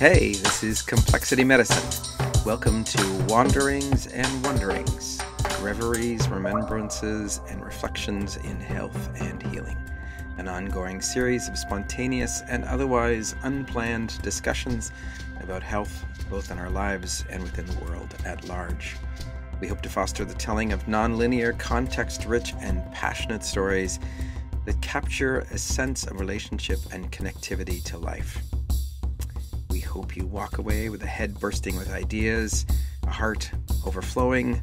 Hey, this is Complexity Medicine. Welcome to Wanderings and Wonderings, reveries, remembrances, and reflections in health and healing. An ongoing series of spontaneous and otherwise unplanned discussions about health, both in our lives and within the world at large. We hope to foster the telling of nonlinear, context rich, and passionate stories that capture a sense of relationship and connectivity to life. We hope you walk away with a head bursting with ideas, a heart overflowing,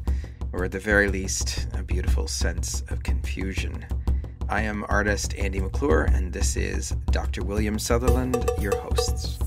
or at the very least, a beautiful sense of confusion. I am artist Andy McClure, and this is Dr. William Sutherland, your hosts.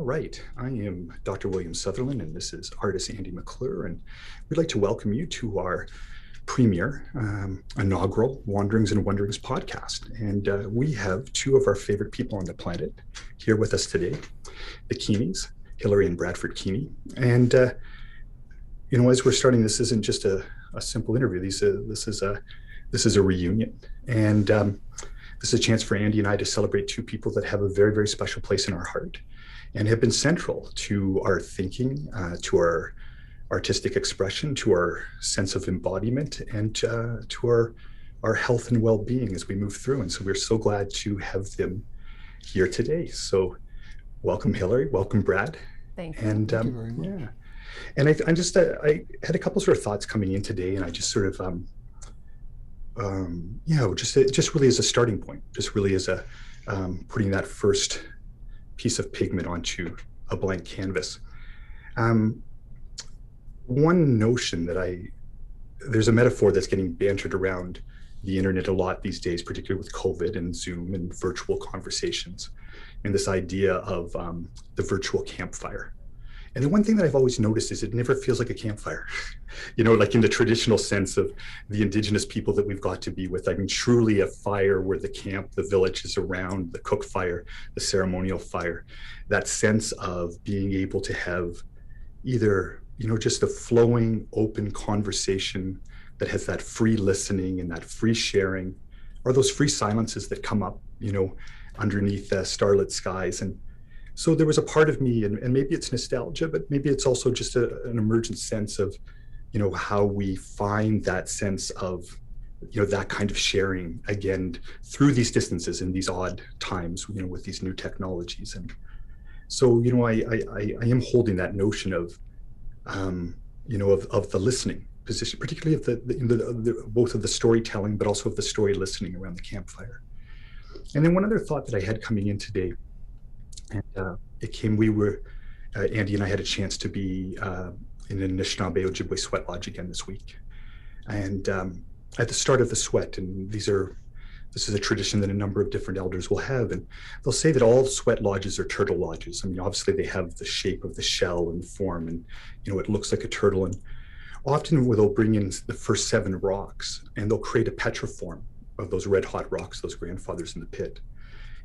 All right, I am Dr. William Sutherland, and this is artist Andy McClure, and we'd like to welcome you to our premiere um, inaugural Wanderings and Wonderings podcast. And uh, we have two of our favorite people on the planet here with us today, the Keeneys, Hillary and Bradford Keeney. And uh, you know, as we're starting, this isn't just a, a simple interview. These, uh, this is a this is a reunion, and um, this is a chance for Andy and I to celebrate two people that have a very very special place in our heart and have been central to our thinking, uh, to our artistic expression, to our sense of embodiment, and uh, to our our health and well-being as we move through. And so we're so glad to have them here today. So welcome, Hillary. Welcome, Brad. Thank you. And Thank um, you very much. yeah, and I, I just uh, I had a couple sort of thoughts coming in today, and I just sort of um, um, you know just just really as a starting point, just really as a um, putting that first piece of pigment onto a blank canvas. Um, one notion that I, there's a metaphor that's getting bantered around the internet a lot these days, particularly with COVID and Zoom and virtual conversations, and this idea of um, the virtual campfire. And the one thing that I've always noticed is it never feels like a campfire, you know, like in the traditional sense of the indigenous people that we've got to be with. I mean, truly a fire where the camp, the village is around, the cook fire, the ceremonial fire, that sense of being able to have either, you know, just a flowing, open conversation that has that free listening and that free sharing, or those free silences that come up, you know, underneath uh, starlit skies. And so there was a part of me and, and maybe it's nostalgia but maybe it's also just a, an emergent sense of you know how we find that sense of you know that kind of sharing again through these distances in these odd times you know with these new technologies. And so you know i i, I am holding that notion of um you know of, of the listening position particularly of the, the, the, the both of the storytelling but also of the story listening around the campfire. And then one other thought that i had coming in today and uh, it came. We were uh, Andy and I had a chance to be uh, in an Anishinaabe Ojibwe sweat lodge again this week, and um, at the start of the sweat, and these are this is a tradition that a number of different elders will have, and they'll say that all sweat lodges are turtle lodges. I mean, obviously they have the shape of the shell and form, and you know it looks like a turtle. And often they'll bring in the first seven rocks, and they'll create a petroform of those red hot rocks, those grandfathers in the pit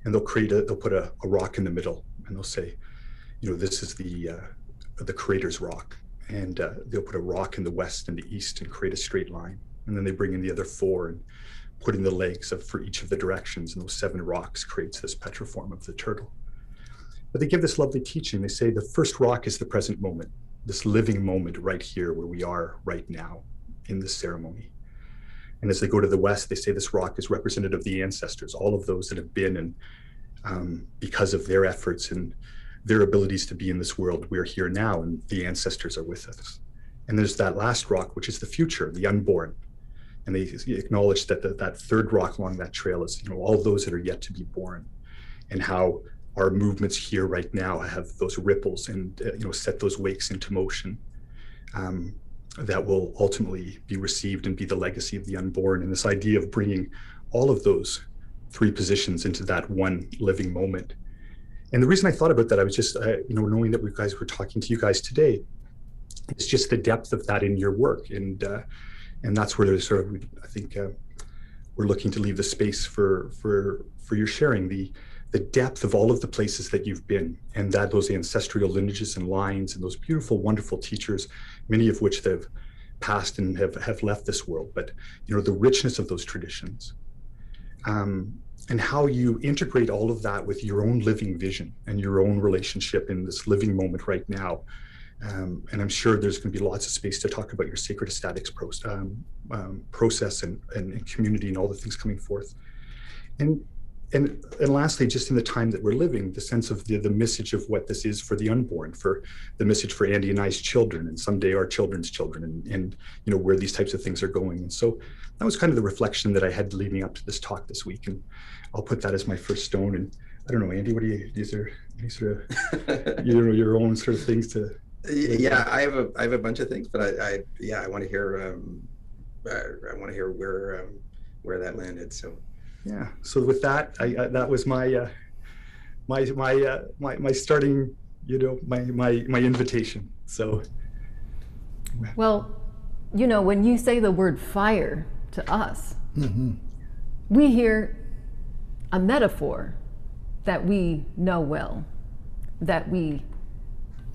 and they'll create a they'll put a, a rock in the middle and they'll say you know this is the uh, the creator's rock. And uh, they'll put a rock in the west and the east and create a straight line. And then they bring in the other four and put in the legs of for each of the directions. And those seven rocks creates this petroform of the turtle. But they give this lovely teaching. They say the first rock is the present moment this living moment right here where we are right now in this ceremony and as they go to the west, they say this rock is representative of the ancestors, all of those that have been, and um, because of their efforts and their abilities to be in this world, we're here now, and the ancestors are with us. And there's that last rock, which is the future, the unborn. And they acknowledge that the, that third rock along that trail is, you know, all those that are yet to be born, and how our movements here right now have those ripples and uh, you know set those wakes into motion. Um, that will ultimately be received and be the legacy of the unborn. And this idea of bringing all of those three positions into that one living moment. And the reason I thought about that, I was just, uh, you know, knowing that we guys were talking to you guys today, it's just the depth of that in your work, and uh, and that's where there's sort of, I think, uh, we're looking to leave the space for for for your sharing the the depth of all of the places that you've been and that those ancestral lineages and lines and those beautiful, wonderful teachers, many of which have passed and have, have left this world, but you know, the richness of those traditions. Um, and how you integrate all of that with your own living vision and your own relationship in this living moment right now. Um, and I'm sure there's going to be lots of space to talk about your sacred ecstatics pro- um, um, process and, and, and community and all the things coming forth. And and and lastly, just in the time that we're living, the sense of the, the message of what this is for the unborn, for the message for Andy and I's children, and someday our children's children, and, and you know where these types of things are going. And so that was kind of the reflection that I had leading up to this talk this week, and I'll put that as my first stone. And I don't know, Andy, what do you? Is there any sort of you know your own sort of things to? Yeah, I have a I have a bunch of things, but I, I yeah I want to hear um, I, I want to hear where um, where that landed. So yeah. So with that, I, I that was my uh, my my uh, my my starting, you know, my my my invitation. So. Well, you know, when you say the word fire to us, mm-hmm. we hear a metaphor that we know well, that we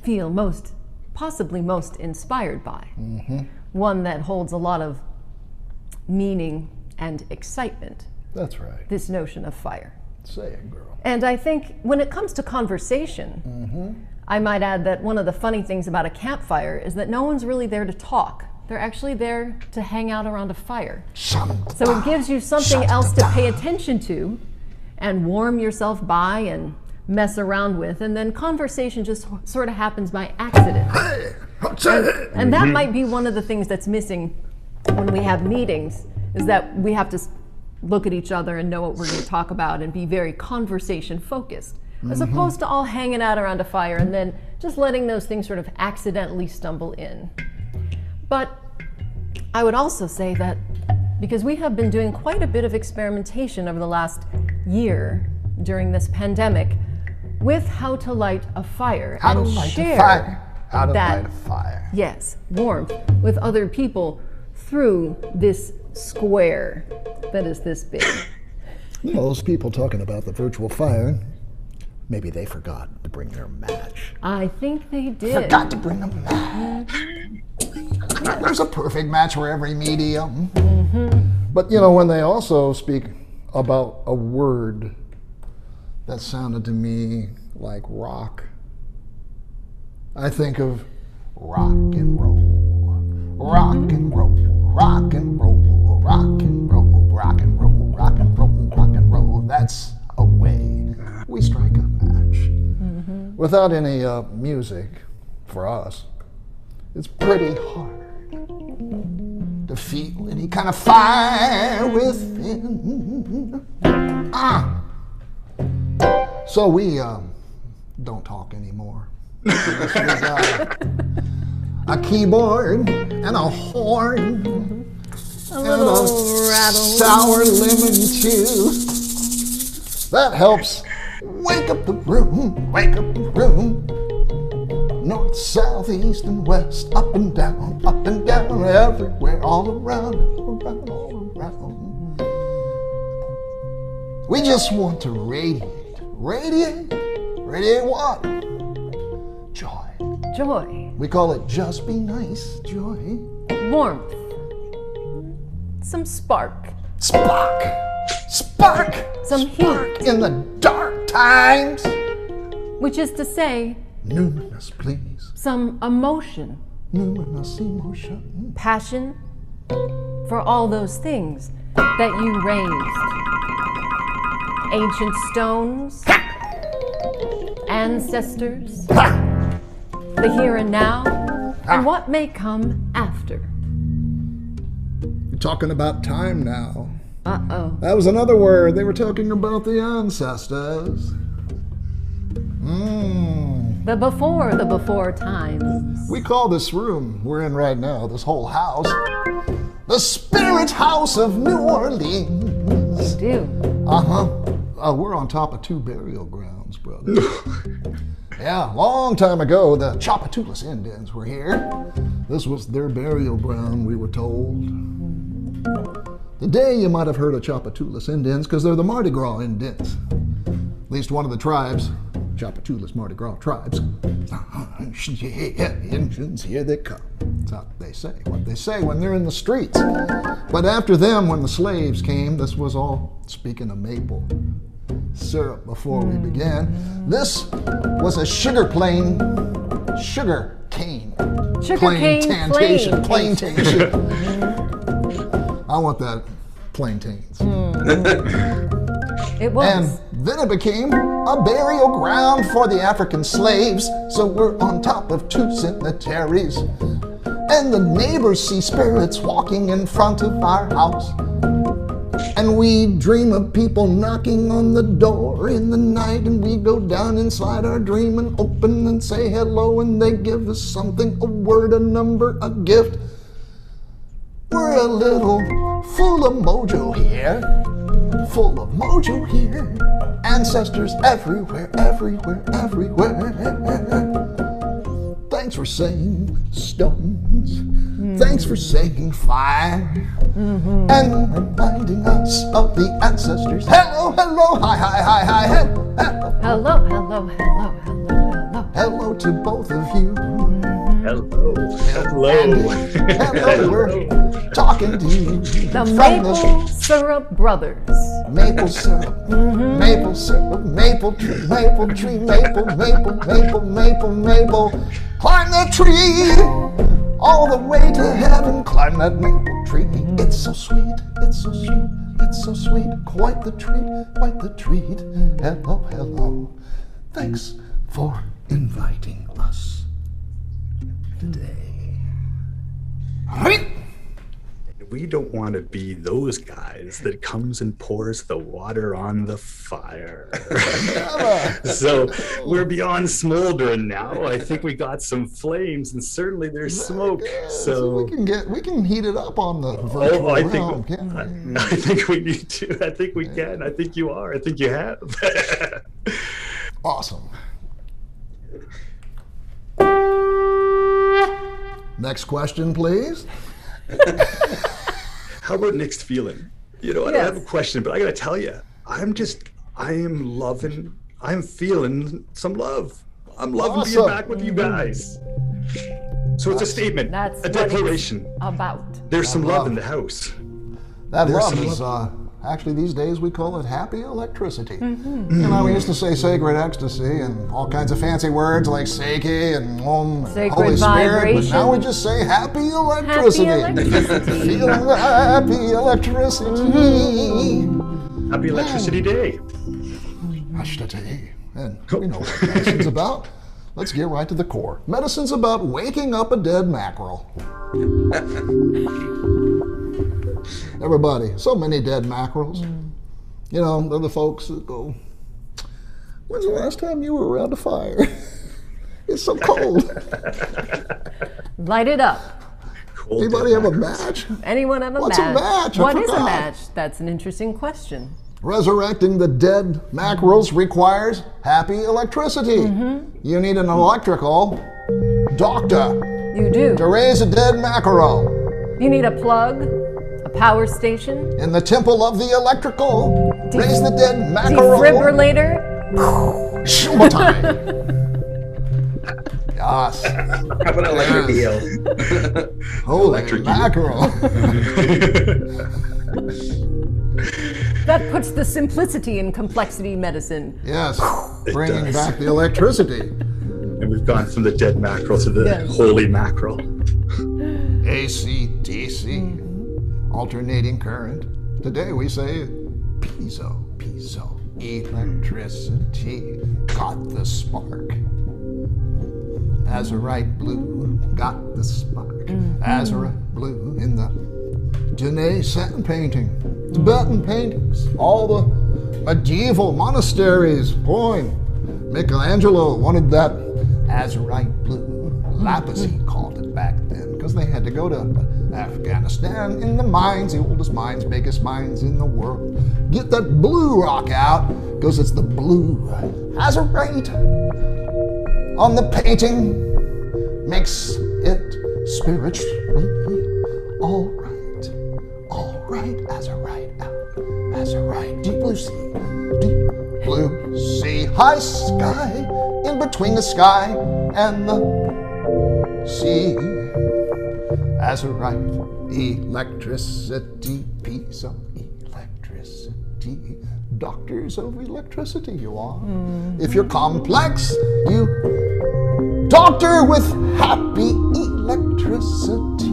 feel most, possibly most inspired by. Mm-hmm. One that holds a lot of meaning and excitement. That's right. This notion of fire. Say it, girl. And I think when it comes to conversation, mm-hmm. I might add that one of the funny things about a campfire is that no one's really there to talk. They're actually there to hang out around a fire. So it gives you something else to pay attention to and warm yourself by and mess around with. And then conversation just sort of happens by accident. And, and that might be one of the things that's missing when we have meetings is that we have to look at each other and know what we're going to talk about and be very conversation focused, mm-hmm. as opposed to all hanging out around a fire and then just letting those things sort of accidentally stumble in. But I would also say that because we have been doing quite a bit of experimentation over the last year during this pandemic with how to light a fire how and share fire. How to that, light a fire. Yes, warmth with other people through this square that is this big. You know, those people talking about the virtual fire, maybe they forgot to bring their match. I think they did. Forgot to bring a match. There's a perfect match for every medium. Mm-hmm. But you know, when they also speak about a word that sounded to me like rock, I think of rock and roll. Rock and roll, rock and roll rock and roll, rock and roll, rock and roll, rock and roll. That's a way we strike a match. Mm-hmm. Without any uh, music, for us, it's pretty hard to feel any kind of fire within. Ah. So we um, don't talk anymore. This was, uh, a keyboard and a horn a little rattle. Sour lemon too. That helps wake up the room, wake up the room. North, south, east, and west, up and down, up and down, everywhere, all around, all around, all around. We just want to radiate. Radiate? Radiate what? Joy. Joy. We call it just be nice joy. Warmth some spark. Spark! Spark! Some spark heat. In the dark times. Which is to say, numinous, please. Some emotion. Numinous emotion. Passion for all those things that you raised. Ancient stones, ancestors, the here and now, and what may come after talking about time now. Uh oh. That was another word. They were talking about the ancestors. Mm. The before, the before times. We call this room we're in right now, this whole house, the Spirit House of New Orleans. We do. Uh huh. Uh, we're on top of two burial grounds, brother. yeah, long time ago, the Tchoupitoulas Indians were here. This was their burial ground, we were told. Today you might have heard of Tchoupitoulas Indians because they're the Mardi Gras Indians. at least one of the tribes, Tchoupitoulas Mardi Gras tribes. Yeah, Indians, here they come. That's what they say, what they say when they're in the streets. But after them, when the slaves came, this was all speaking of maple syrup before we began. Mm-hmm. This was a sugar plane, sugar cane. Sugar plain cane plantation, plain. plantation. I want that plantains. Hmm. It was. And then it became a burial ground for the African slaves. So we're on top of two cemeteries. And the neighbors see spirits walking in front of our house. And we dream of people knocking on the door in the night. And we go down inside our dream and open and say hello. And they give us something a word, a number, a gift. We're a little full of mojo here. Full of mojo here. Ancestors everywhere, everywhere, everywhere. Thanks for saying stones. Thanks for saying fire. And reminding us of the ancestors. Hello, hello, hi, hi, hi, hi, hello, hello. hello, hello, hello, hello, hello. Hello to both of you. Hello. Andy, Hello. hello, we're talking to you. The Maple Syrup Brothers. Maple syrup, mm-hmm. maple syrup, maple tree, maple tree, maple, maple, maple, maple, maple. Climb that tree all the way to heaven. Climb that maple tree. It's so sweet, it's so sweet, it's so sweet. Quite the treat, quite the treat. Hello, hello. Thanks for inviting us today. All right. We don't want to be those guys that comes and pours the water on the fire. so we're beyond smoldering now. I think we got some flames and certainly there's smoke. Yeah, So we can get we can heat it up on the Oh, I think realm, we? I, I think we need to. I think we can. I think you are. I think you have. Awesome. Next question, please. How about next feeling? You know, I don't have a question, but I gotta tell you, I'm just, I am loving, I'm feeling some love. I'm loving Awesome. being back with you guys. So it's a statement, That's a declaration. About. There's some love love. in the house. That There's love some is uh, actually these days we call it happy electricity. Mm-hmm. You know, we used to say sacred ecstasy and all kinds of fancy words like Seiki and Om Sacred Holy Spirit, but now we just say happy electricity. electricity. Feeling the happy electricity. Happy Electricity Day. Hashtag. And we know what medicine's about. Let's get right to the core. Medicine's about waking up a dead mackerel. Everybody, so many dead mackerels. Mm. You know, they're the folks that go, When's the last time you were around a fire? it's so cold. Light it up. Cold Anybody dead have a match? Anyone have a What's a match? match? I What is a match? That's an interesting question. Resurrecting the dead mackerels requires happy electricity. Mm-hmm. You need an electrical doctor. You do. to raise a dead mackerel You need a plug, a power station, in the temple of the electrical. raise the dead mackerel. defibrillator. Shumatai. yes. How about electric Yes. eels? Holy Electric mackerel. That puts the simplicity in complexity medicine. yes. Bringing does. back the electricity. and we've gone from the dead mackerel to the Yes. holy mackerel. ACDC. Alternating current. Today we say piezo, piezo. Electricity got the spark. Azurite blue got the spark. Mm-hmm. Azurite blue in the Janae satin painting, Tibetan paintings, all the medieval monasteries. Boy, Michelangelo wanted that azurite blue. Lapis, he mm-hmm. called it back then, because they had to go to Afghanistan in the mines, the oldest mines, biggest mines in the world. Get that blue rock out, because it's the blue has a azurite on the painting makes it spiritually all right. All right, Azurite out. Azurite, deep blue sea. Deep blue sea, high sky, in between the sky and the sea. Azurite, electricity, piece of electricity. Doctors of electricity, you are. Mm. If you're complex, you doctor with happy electricity.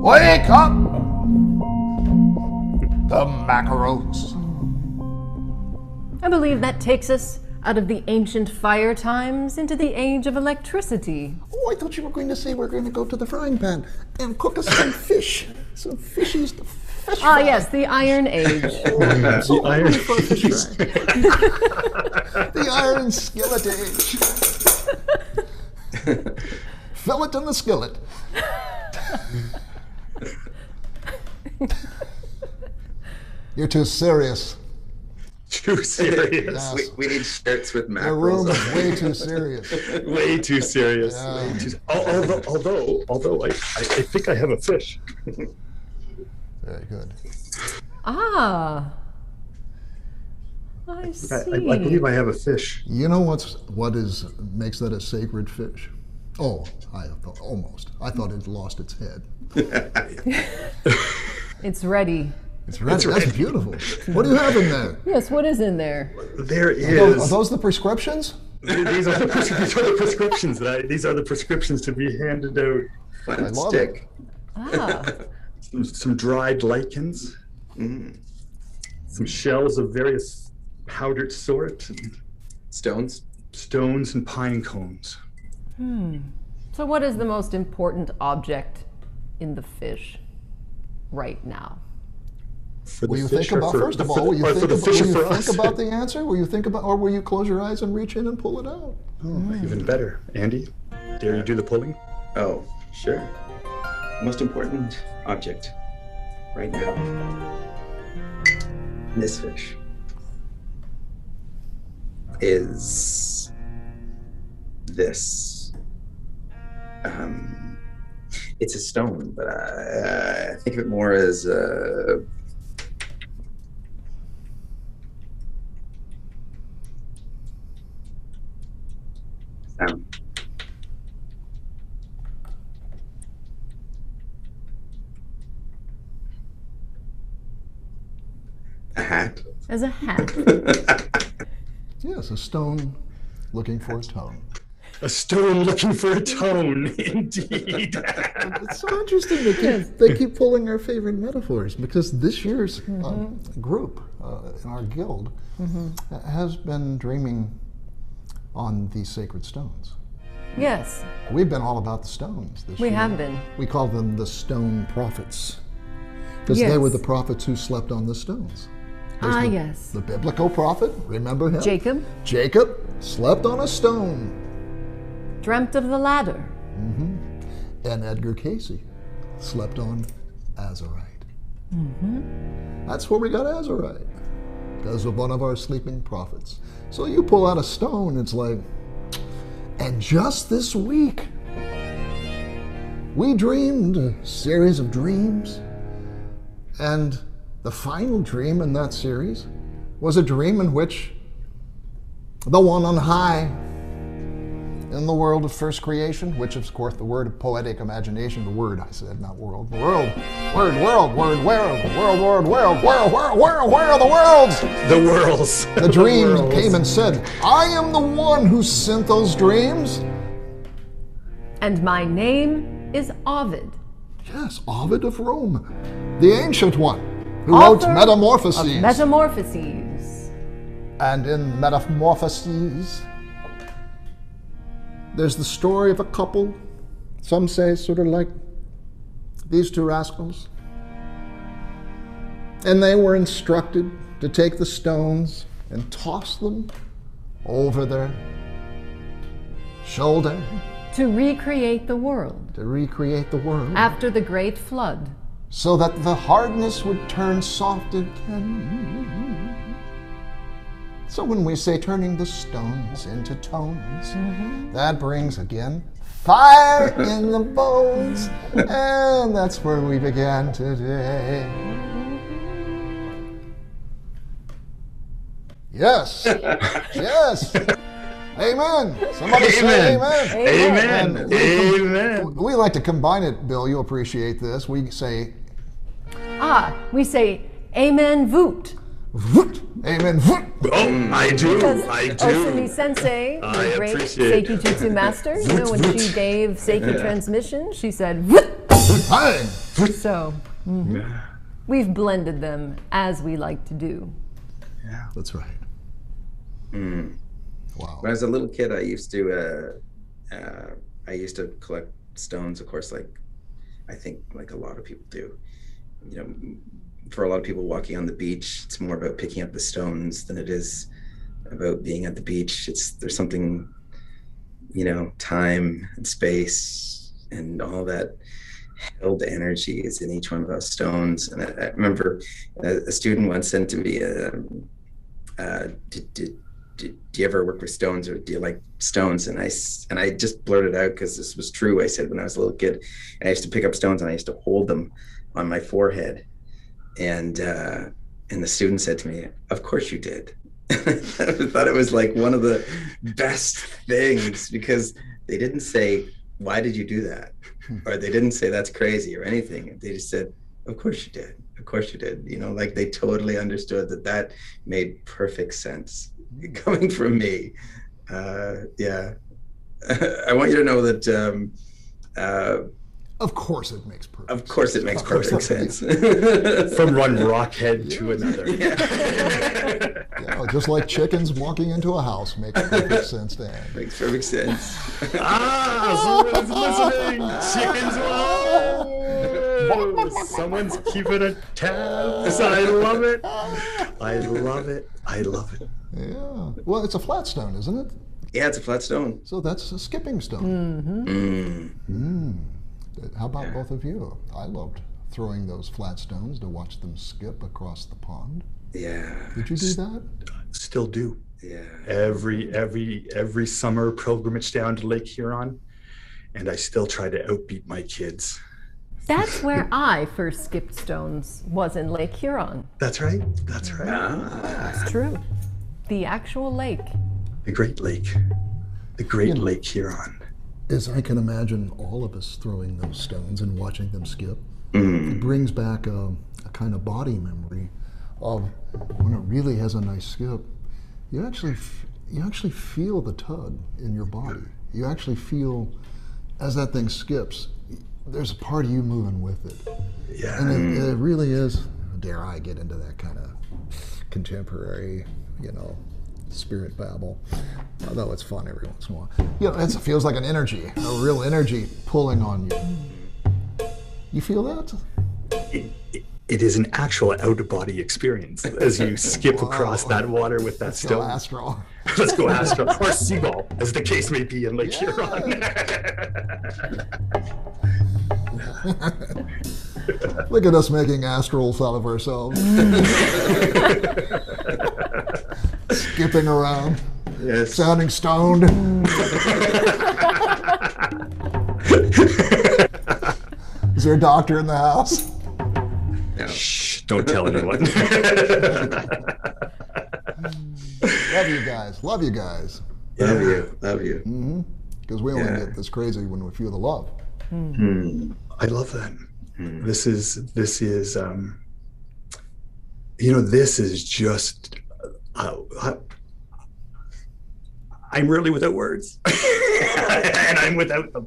Wake up, the macaroons. I believe that takes us out of the ancient fire times into the age of electricity. Oh, I thought you were going to say we're going to go to the frying pan and cook us some fish. Some fishies to fish Ah, fry. yes, the Iron Age. The iron The iron skillet age. Fill it in the skillet. You're too serious. Too serious. Yes. We, we need shirts with Your room is way too serious. Way too serious. Yeah. Way too- although, although, although I, I, I think I have a fish. Very good. Ah. I I, see. I, I believe I have a fish. You know what's what is makes that a sacred fish? Oh, I thought almost. I thought it lost its head. It's ready. It's ready. That's beautiful. What do you have in there? Yes, what is in there? There Are those, are those the prescriptions? these, are the, pres- these are the prescriptions that I, these are the prescriptions to be handed out. Fun I love stick. Ah. Some, some dried lichens, Mm. some shells of various powdered sort, and Stones. stones and pine cones. Hmm. So, what is the most important object in the fish right now? For the Will you fish think about for- first of all? Will you think, for the about, fish will you for think about the answer? Will you think about, or will you close your eyes and reach in and pull it out? Oh, even better. Andy, dare you do the pulling? Oh, sure. Most important object right now. This fish is this. Um, it's a stone, but I, I think of it more as a. Sound. A hat. As a hat. Yes, a stone looking for a tone. A stone looking for a tone, indeed. It's so interesting. They keep, they keep pulling our favorite metaphors because this year's uh, group uh, in our guild has been dreaming on these sacred stones. yes, We've been all about the stones this we year. We have been. We call them the stone prophets because they were the prophets who slept on the stones. Ah, the, yes. The biblical prophet, remember him? Jacob Jacob slept on a stone. dreamt of the ladder. And Edgar Cayce slept on azurite. That's where we got azurite, because of one of our sleeping prophets. So you pull out a stone, it's like, and just this week, we dreamed a series of dreams, and the final dream in that series was a dream in which the one on high in the world of first creation, which is, of course, the word of poetic imagination, the word I said, not world, the world, word, world, word, world, world, world, world, world, world, world, where are the worlds? the whirls. The dream came and said, I am the one who sent those dreams. And my name is Ovid. Yes, Ovid of Rome, the ancient one, who wrote Metamorphoses. Metamorphoses. And in Metamorphoses, there's the story of a couple, some say sort of like these two rascals. And they were instructed to take the stones and toss them over their shoulder To recreate the world to recreate the world after the great flood. So that the hardness would turn soft again. So when we say turning the stones into tones, mm-hmm. that brings again fire in the bones. and that's where we began today. Yes. yes. Amen. Somebody say amen. Amen. And we, Amen. we like to combine it, Bill. You'll appreciate this. We say, Ah, we say Amen Voot. "Voot." amen. voot. Oh, I do. Because I Osumi do. Sensei, I the great Seiki Jutsu master, you know, when Voot, she gave Seiki transmission, she said Voot. Hey. So we've blended them as we like to do. Yeah, that's right. Wow. When I was a little kid, I used to uh, uh, I used to collect stones. Of course, like I think like a lot of people do. You know, for a lot of people walking on the beach, it's more about picking up the stones than it is about being at the beach. It's there's something, you know, time and space and all that held energy is in each one of those stones. And I, I remember a, a student once said to me, um, uh, do, do you ever work with stones or do you like stones? And i and i just blurted out because this was true i said when i was a little kid i used to pick up stones and i used to hold them on my forehead. And uh and the student said to me of course you did. I thought it was like one of the best things because they didn't say why did you do that? Or they didn't say that's crazy or anything. They just said of course you did. Of course you did. You know like they totally understood that that made perfect sense coming from me uh yeah i want you to know that um uh Of course, it makes perfect. of course it makes perfect it sense From one rockhead to another. Yeah, just like chickens walking into a house makes perfect sense to Andy. makes perfect sense Ah, someone's listening. Chickens. Whoa. Someone's keeping a tab. I love it. I love it. I love it. Yeah. Well, it's a flat stone, isn't it? yeah it's a flat stone So that's a skipping stone. Mm. How about both of you? I loved throwing those flat stones to watch them skip across the pond. yeah Did you do that? Still do. yeah Every every every summer pilgrimage down to Lake Huron, and I still try to outbeat my kids. That's where I first skipped stones, was in Lake Huron. That's right. That's right. ah, It's true. The actual lake. The Great Lake. The Great Lake Huron. As I can imagine all of us throwing those stones and watching them skip, mm, it brings back a, a kind of body memory of when it really has a nice skip. You actually, f- you actually feel the tug in your body. You actually feel as that thing skips. There's a part of you moving with it, Yeah. and it, it really is. Dare I get into that kind of contemporary, you know, spirit babble? Although it's fun every once in a while. You know, it's, it feels like an energy, a real energy pulling on you. You feel that? it, it- it is an actual out of body experience as you skip across that water with that Go stone. astral. Let's go Astro or Seagull, as the case may be in Lake Huron. Look at us making astrals out of ourselves. Skipping around, yes sounding stoned. Is there a doctor in the house? Shh, don't tell anyone. Love you guys. Love you guys. love you love you mm-hmm. Because we only Yeah. get this crazy when we feel the love. Hmm. I love that. This is this is um, you know this is just uh, uh, I'm really without words, and I'm without them.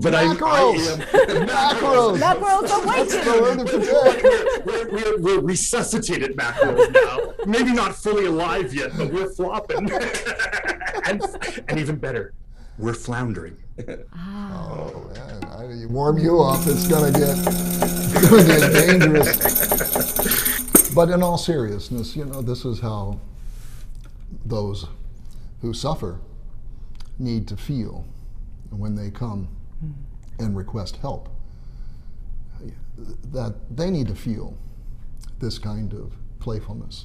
But I'm, I Mackerels! am Mackerels! Mackerels The awaken! word of today. we're, we're, we're resuscitated mackerels now. Maybe not fully alive yet, but we're flopping. and, and even better, we're floundering. Oh, ah. man. I, you warm you up, it's gonna get, it's gonna get dangerous. But in all seriousness, you know, this is how those who suffer need to feel when they come hmm. and request help. That they need to feel this kind of playfulness,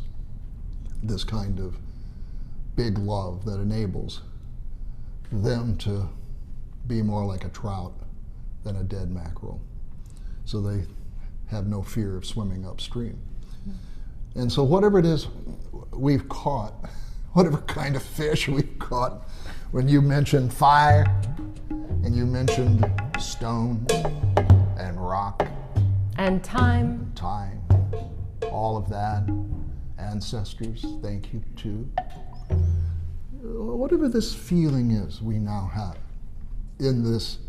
this kind of big love that enables them to be more like a trout than a dead mackerel. So they have no fear of swimming upstream. And so, whatever it is, we've caught, whatever kind of fish we've caught, when you mentioned fire and you mentioned stone and rock, And time. time, all of that, ancestors, thank you too. Whatever this feeling is we now have in this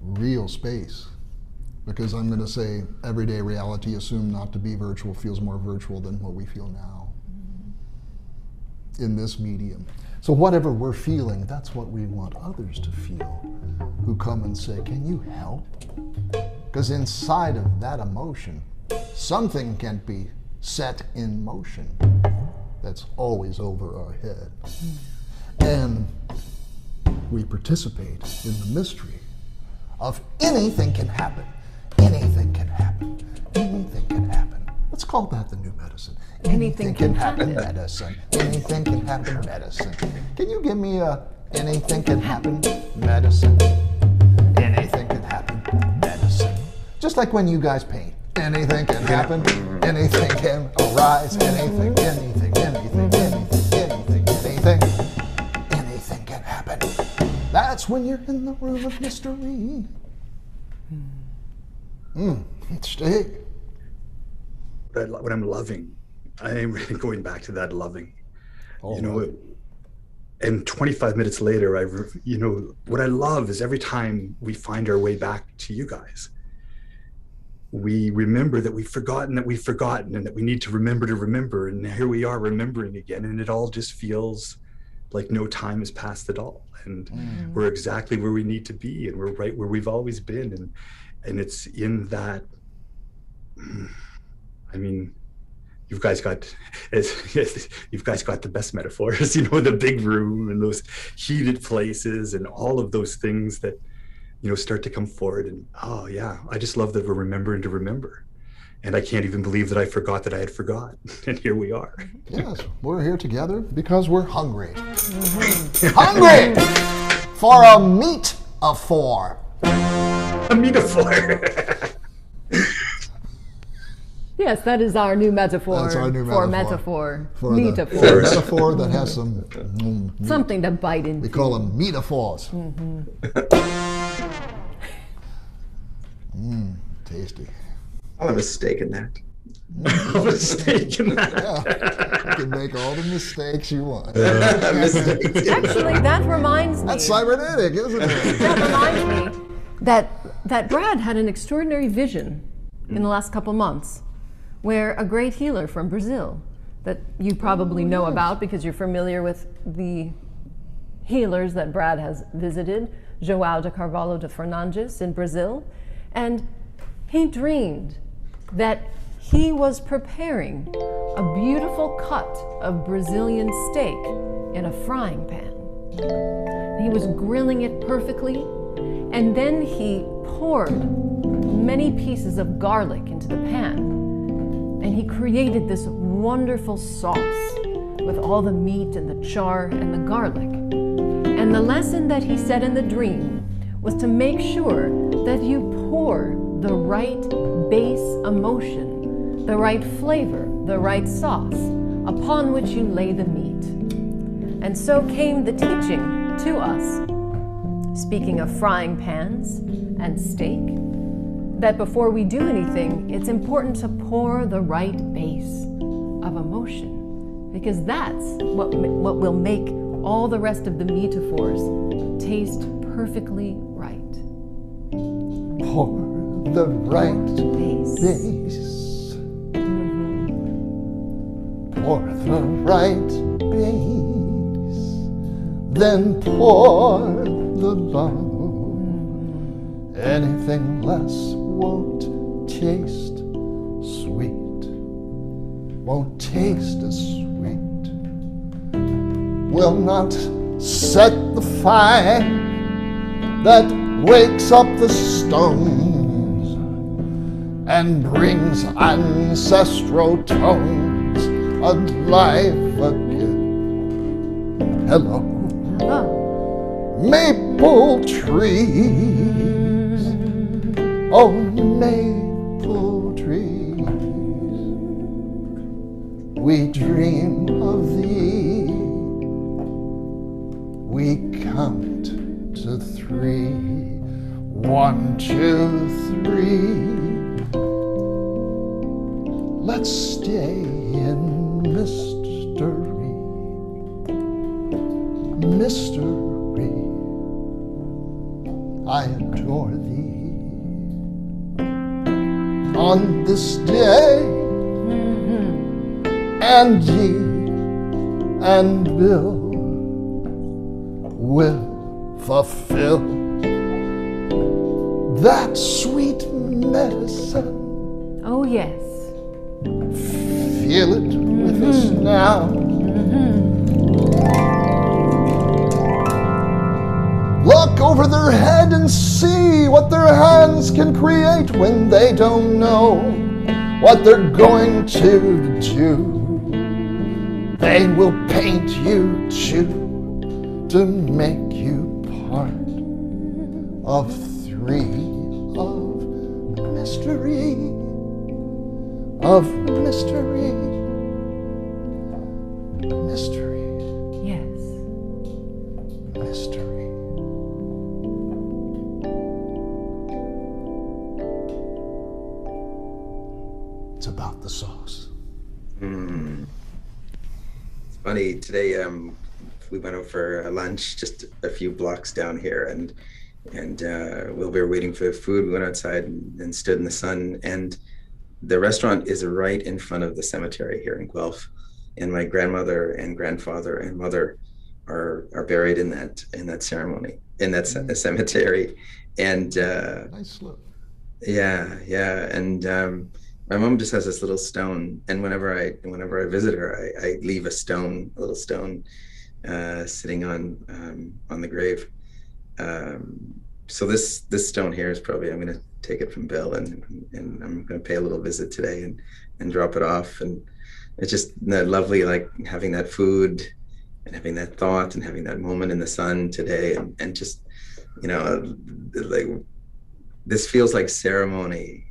real space, because I'm going to say everyday reality assumed not to be virtual feels more virtual than what we feel now in this medium. So, whatever we're feeling, that's what we want others to feel who come and say, Can you help? Because inside of that emotion, something can be set in motion that's always over our head. And we participate in the mystery of anything can happen. Anything can happen. Anything can happen. Let's call that the new medicine. Anything can happen. medicine. Anything can happen medicine. Can you give me a anything can happen medicine? Anything can happen medicine. Just like when you guys paint. Anything can happen. Anything can arise. Anything, anything, That's when you're in the room of mystery. Mm. Stay. What, I'm loving, I am really going back to that loving. you know, and 25 minutes later, I, you know, what I love is every time we find our way back to you guys, we remember that we've forgotten that we've forgotten and that we need to remember to remember. And here we are remembering again. And it all just feels like no time has passed at all. And mm. we're exactly where we need to be. And we're right where we've always been. And, and it's in that, I mean, you guys got you guys got the best metaphors you know the big room and those heated places and all of those things that you know start to come forward and oh yeah i just love that we're remembering to remember and i can't even believe that i forgot that i had forgot and here we are Yes, we're here together because we're hungry. hungry for a meat of four. a metaphor Yes, that is our new metaphor That's our new for metaphor. metaphor. For the- metaphor. for a metaphor that has some, mm, Something to bite into. we call them metaphors. Mm, tasty. I'll have a stake in that. a mistake in that Yeah, you can make all the mistakes you want. Mistakes. Actually, that reminds me. That's cybernetic, isn't it? that reminds me that that Brad had an extraordinary vision in the last couple months, where a great healer from Brazil, that you probably oh, know about because you're familiar with the healers that Brad has visited, João de Carvalho de Fernandes in Brazil, and he dreamed that he was preparing a beautiful cut of Brazilian steak in a frying pan. He was grilling it perfectly, and then he poured many pieces of garlic into the pan. And he created this wonderful sauce with all the meat and the char and the garlic. And the lesson that he said in the dream was to make sure that you pour the right base emotion, the right flavor, the right sauce upon which you lay the meat. And so came the teaching to us, speaking of frying pans and steak, that before we do anything, it's important to pour the right base of emotion, because that's what, what will make all the rest of the metaphors taste perfectly right. The right Base. Pour the right base. Then pour the bone. Anything less won't taste sweet. Won't taste as sweet. Will not set the fire that wakes up the stones and brings ancestral tones alive again. Hello. Hello. Maple trees. Oh, maple trees. We dream of thee. We count to three. One, two, three. Let's a lunch just a few blocks down here, and and uh, while we were waiting for the food, we went outside and, and stood in the sun. And the restaurant is right in front of the cemetery here in Guelph, and my grandmother and grandfather and mother are are buried in that in that ceremony in that ce- cemetery, and. Uh, Nice look. yeah, yeah, and um, my mom just has this little stone, and whenever I whenever I visit her, I, I leave a stone, a little stone, uh, sitting on um, on the grave. Um, so this this stone here is probably I'm going to take it from Bill, and and I'm going to pay a little visit today and and drop it off, and it's just that lovely, like having that food, and having that thought, and having that moment in the sun today, and and just you know like this feels like ceremony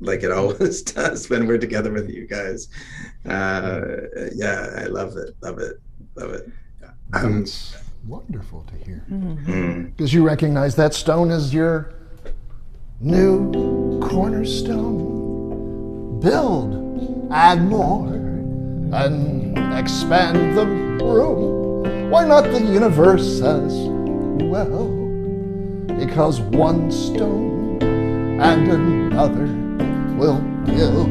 like it always does when we're together with you guys. Uh yeah i love it love it love it Um, It's wonderful to hear. Because you recognize that stone as your new cornerstone. Build, add more, and expand the room. Why not the universe as well? Because one stone and another will build.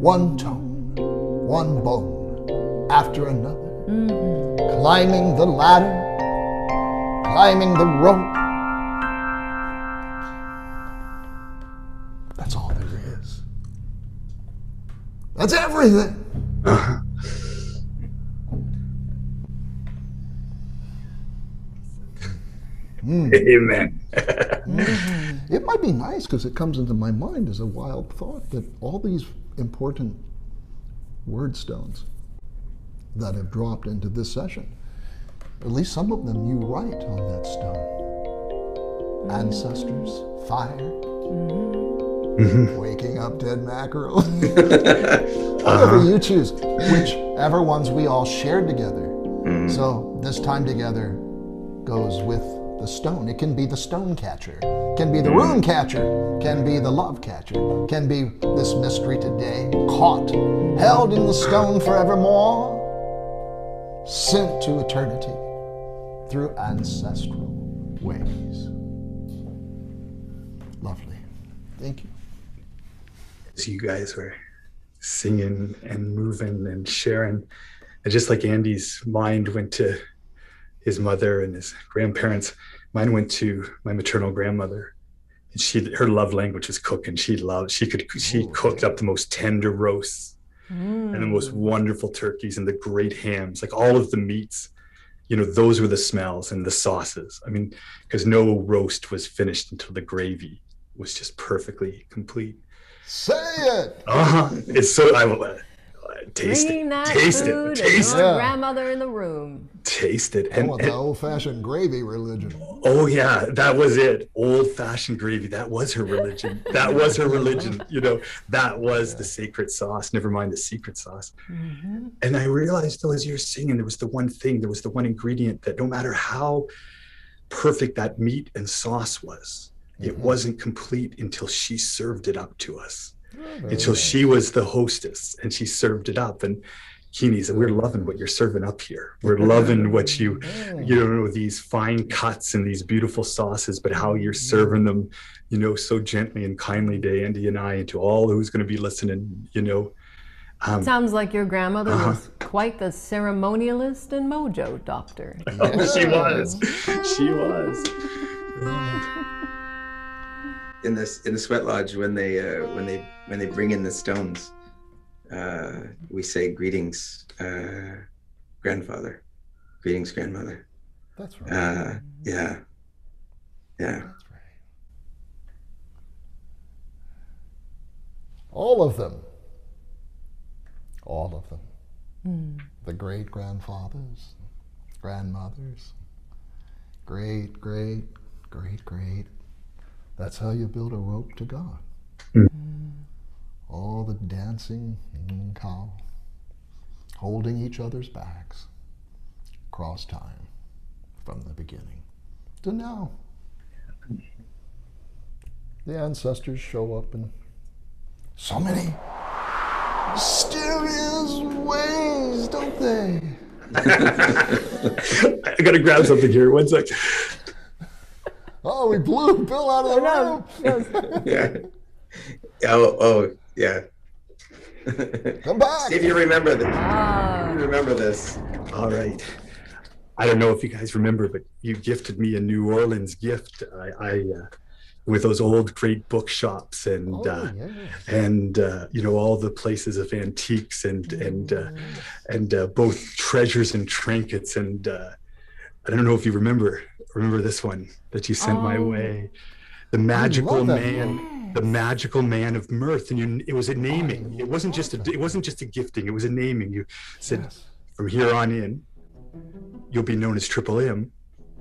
One tone, one bone after another. Climbing the ladder, climbing the rope. That's all there is. That's everything. Amen. It might be nice because it comes into my mind as a wild thought that all these important word stones that have dropped into this session, at least some of them you write on that stone. Mm-hmm. Ancestors, fire, mm-hmm. waking up dead mackerel. Whatever you choose, whichever ones we all shared together. Mm-hmm. So this time together goes with the stone. It can be the stone catcher, can be the rune catcher, can be the love catcher, can be this mystery today, caught, held in the stone forevermore, sent to eternity through ancestral ways. Lovely. Thank you. as you guys were singing and moving and sharing. Just like Andy's mind went to his mother and his grandparents, mine went to my maternal grandmother. And she her love language was cooking. She loved she could she cooked up the most tender roasts and the most wonderful turkeys and the great hams, like all of the meats. You know, those were the smells and the sauces. I mean, because no roast was finished until the gravy was just perfectly complete. Say it. Uh-huh. It's so I will. Taste Bringing it, that taste food it, taste your it, Yeah. grandmother in the room. taste it. I want and- the old-fashioned gravy religion. oh yeah, that was it. Old-fashioned gravy. That was her religion. That was her religion. You know, that was the sacred sauce. Never mind the secret sauce. Mm-hmm. And I realized though, as you're singing, there was the one thing, there was the one ingredient that no matter how perfect that meat and sauce was, it Mhm. wasn't complete until she served it up to us. Very until nice. she was the hostess and she served it up. And Keeney said, We're loving what you're serving up here. We're loving what you, you know, these fine cuts and these beautiful sauces, but how you're serving them, you know, so gently and kindly to Andy and I and to all who's going to be listening, you know. Um, Sounds like your grandmother Uh-huh. was quite the ceremonialist and mojo doctor. she was. She was. In this in the sweat lodge when they uh, when they when they bring in the stones uh, we say greetings uh, grandfather greetings grandmother That's right. uh, yeah yeah That's right. All of them. All of them. The great grandfathers, grandmothers, great, great, great, great. That's how you build a rope to God. All the dancing mm, cow, holding each other's backs cross time from the beginning to now the ancestors show up in so many mysterious ways, don't they? I got to grab something here. One sec. Oh, we blew Bill out of the room. yeah oh oh yeah Come back. see if you remember this Ah, you remember this All right. I don't know if you guys remember, but you gifted me a New Orleans gift. I, I uh, with those old great bookshops and Oh, uh, yeah. and uh, you know all the places of antiques and and uh, and uh, both treasures and trinkets and uh, I don't know if you remember remember this one that you sent my Oh. way, the magical man, the magical man of mirth, and you, it was a naming. It wasn't just a it wasn't just a gifting. It was a naming. You said Yes. from here on in, you'll be known as Triple M,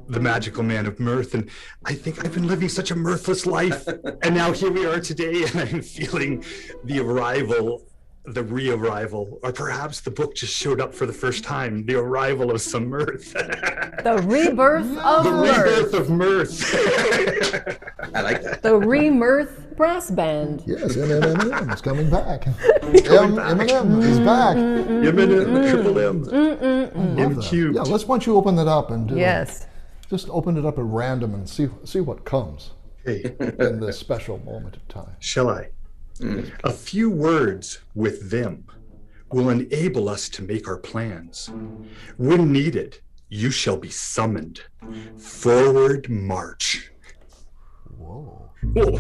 the magical man of mirth. And I think I've been living such a mirthless life. and now here we are today, and I'm feeling the arrival, the re arrival, or perhaps the book just showed up for the first time the arrival of some mirth. the rebirth of the rebirth of mirth. I like that The re-mirth brass band. Yes, Eminem is coming back. coming M- back. Eminem is back. Eminem, Triple M. Love M that. cubed. Yeah, let's once you open it up and do Yes. just open it up at random and see see what comes in this special moment of time. shall I? Mm. A few words with them will enable us to make our plans. When needed, you shall be summoned. Forward march. Whoa. Let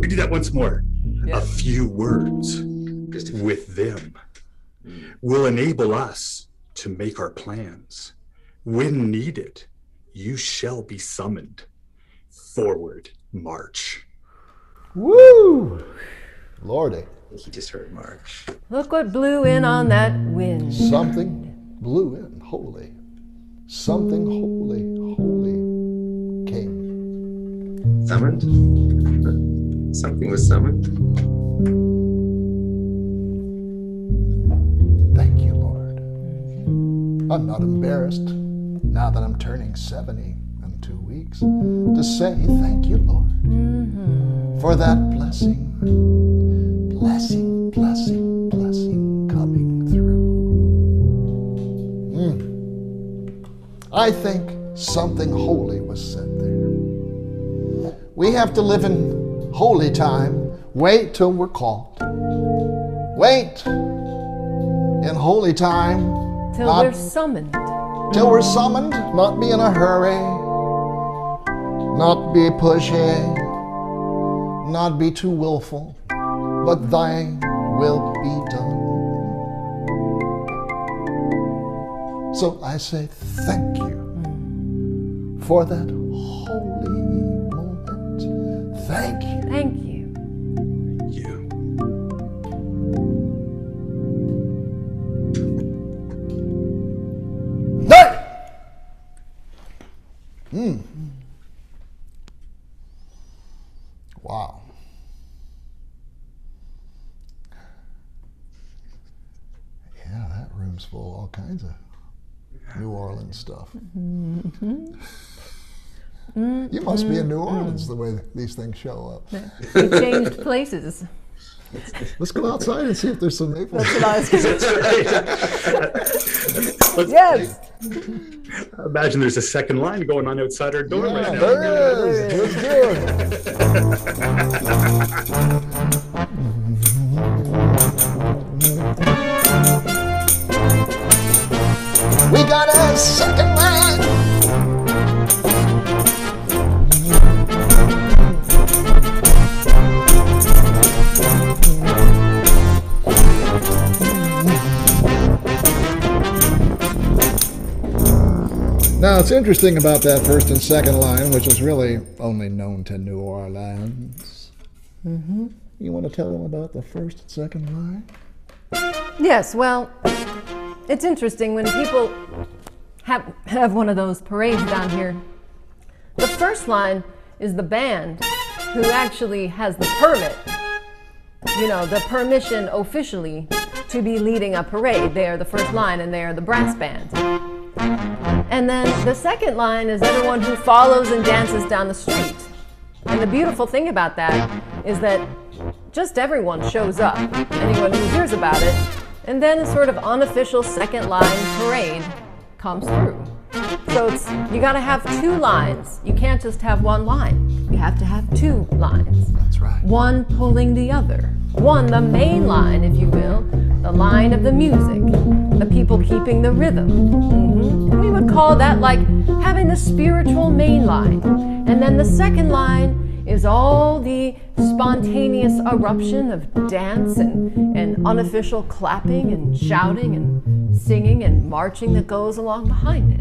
me do that once more. A few words just with them will enable us to make our plans. When needed, you shall be summoned. Forward march. Woo! Lordy. he just heard march Look what blew in on that wind. Something blew in holy. Something holy, holy came. summoned something was summoned Thank you, Lord. I'm not embarrassed now that I'm turning 70 in two weeks to say thank you, Lord, for that blessing, blessing, blessing, blessing coming through. Mm. I think something holy was said there. We have to live in holy time. Wait till we're called. Wait in holy time Till Not- they're summoned. till we're summoned, not be in a hurry, not be pushy, not be too willful, but thy will be done. So I say thank you for that holy moment. Thank you. Thank you. Mmm. All kinds of New Orleans stuff. Mm-hmm. You must be in New mm-hmm. Orleans the way these things show up. We changed places. Let's go outside and see if there's some maple. That's what I was gonna Let's- Yes. Imagine there's a second line going on outside our door Yeah, right now. there it is. Good, good. got a second line. Now, it's interesting about that first and second line, which is really only known to New Orleans. Mm-hmm. You want to tell them about the first and second line? Yes, well, it's interesting when people have, have one of those parades down here. The first line is the band who actually has the permit, you know, the permission officially to be leading a parade. They are the first line and they are the brass band. And then the second line is everyone who follows and dances down the street. And the beautiful thing about that is that just everyone shows up, anyone who hears about it, and then a sort of unofficial second line parade comes through. So it's you got to have two lines. You can't just have one line. You have to have two lines. That's right. One pulling the other. One, the main line, if you will, the line of the music, the people keeping the rhythm. Mhm. And we would call that like having the spiritual main line. And then the second line is all the spontaneous eruption of dance and, and unofficial clapping and shouting and singing and marching that goes along behind it.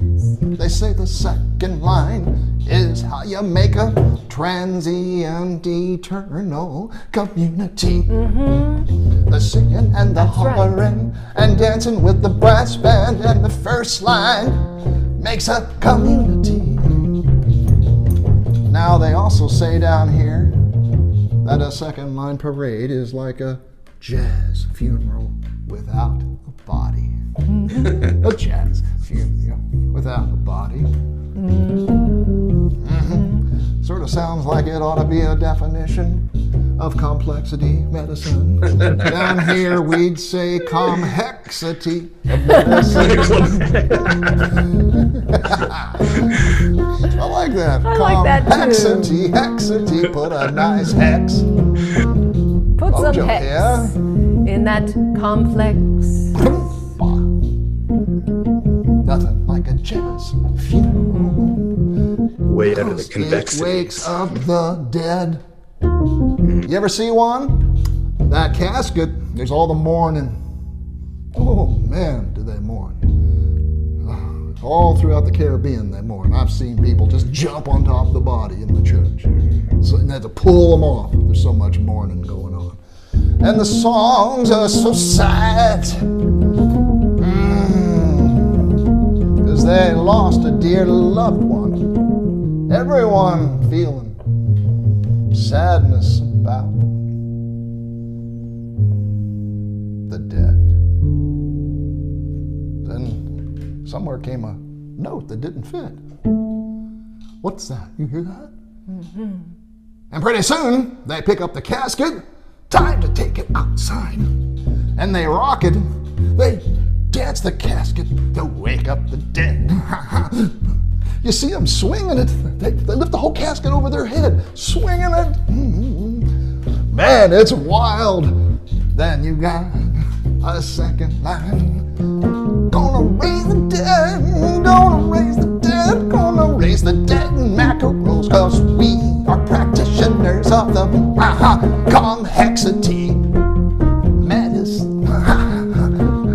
Yes. They say the second line is how you make a transient eternal community. Mm-hmm. The singing and the right. hollering and dancing with the brass band and the first line makes a community. Now they also say down here that a second line parade is like a jazz funeral without a body. a jazz funeral without a body. Mhm. Sort of sounds like it ought to be a definition of complexity medicine. Down here we'd say complexity of medicine. I like that. I like that too. Complexity, hexity, put a nice hex. Put some Mojo hex here. in that complex. Nothing like a jazz funeral. Way out of the It convexity. wakes up the dead. You ever see one? That casket, there's all the mourning. Oh man, do they mourn. All throughout the Caribbean, they mourn. I've seen people just jump on top of the body in the church. So they have to pull them off. There's so much mourning going on. And the songs are so sad. Mm. Because they lost a dear loved one. Everyone feeling sadness about the dead. Then somewhere came a note that didn't fit. What's that? You hear that? Mm-hmm. And pretty soon they pick up the casket. Time to take it outside. And they rock it. They dance the casket to wake up the dead. you see them swinging it. They, they lift the whole casket over their head, swinging it. Mm-hmm. Man, it's wild. Then you got a second line. Gonna raise the dead, gonna raise the dead, gonna raise the dead in mackerels, cause we are practitioners of the uh-huh, complexity medicine.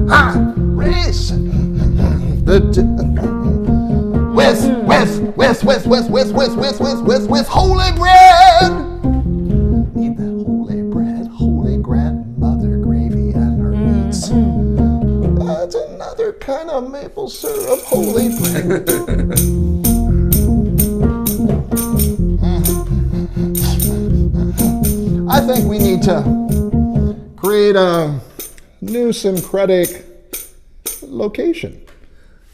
Ha, raise the dead. With, with, with, with, with, with, with, with, with, with, with holy bread. Need that holy bread, holy grandmother gravy and her meats. That's another kind of maple syrup, holy bread. I think we need to create a new syncretic location.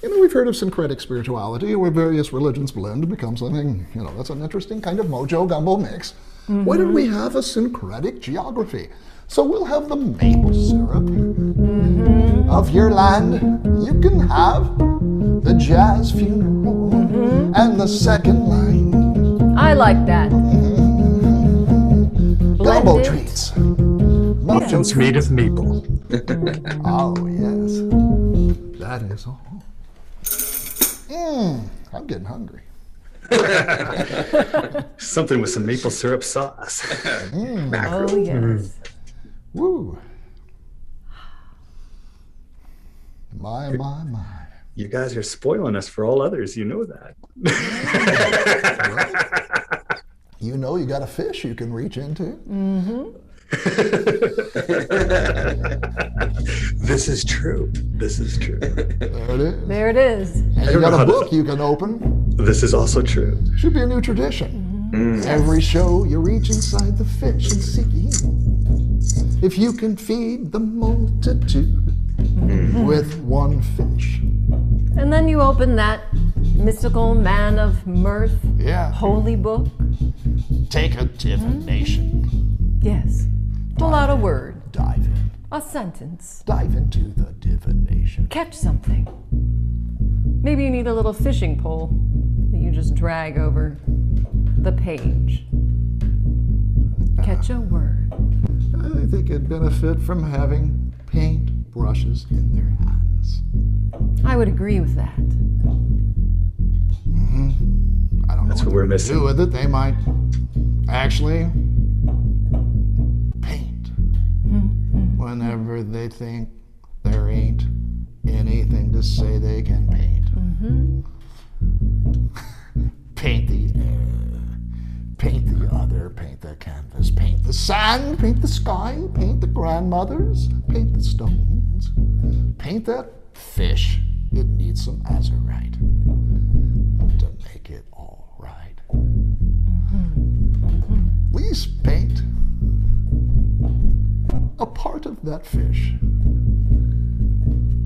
You know, we've heard of syncretic spirituality where various religions blend to become something, you know, that's an interesting kind of mojo gumbo mix. Why don't we have a syncretic geography? So we'll have the maple syrup mm-hmm. of your land. You can have the jazz funeral mm-hmm. and the second line. I like that. Gumbo Blended. treats. Muffins made of maple. Oh, yes. That is all. Mmm, I'm getting hungry. Something with some maple syrup sauce. Hmm. Oh, yes. Hmm. Woo. My, my, my. You guys are spoiling us for all others. You know that. You know you got a fish you can reach into. Mm-hmm. this is true. This is true. There it is. There it is. And you got how a to- book you can open. This is also true. Should be a new tradition. Mm. Every show you reach inside the fish and seek healing. If you can feed the multitude mm. with one fish. And then you open that mystical man of mirth Yeah. holy book. Take a divination. Mm-hmm. Yes. Pull out a word, Dive in. a sentence, Dive into the divination. catch something. Maybe you need a little fishing pole that you just drag over the page. Catch a word. I think it'd benefit from having paint brushes in their hands. I would agree with that. Mm-hmm. I don't That's know what we're missing. do with it. They might actually paint whenever they think there ain't anything to say they can paint. paint the air, paint the other, paint the canvas, paint the sand, paint the sky, paint the grandmothers, paint the stones, paint that fish. It needs some azurite to make it all right. Please paint a part of that fish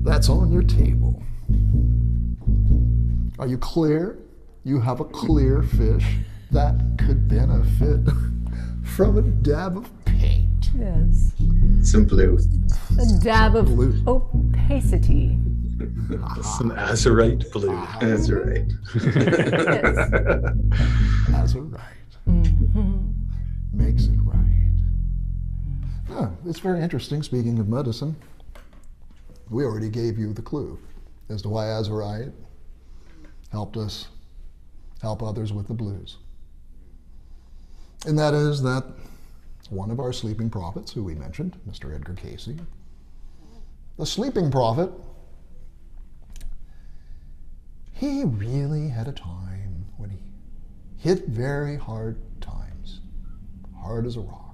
that's on your table. Are you clear? You have a clear fish that could benefit from a dab of paint. Yes. Some blue. A dab of Blue. opacity. Some azurite blue. That's Azurite. Yes. That's all right. Makes it right. Yeah, it's very interesting. Speaking of medicine, we already gave you the clue as to why azurite helped us help others with the blues. And that is that one of our sleeping prophets, who we mentioned, Mr. Edgar Cayce, the sleeping prophet, he really had a time when he hit very hard times, hard as a rock.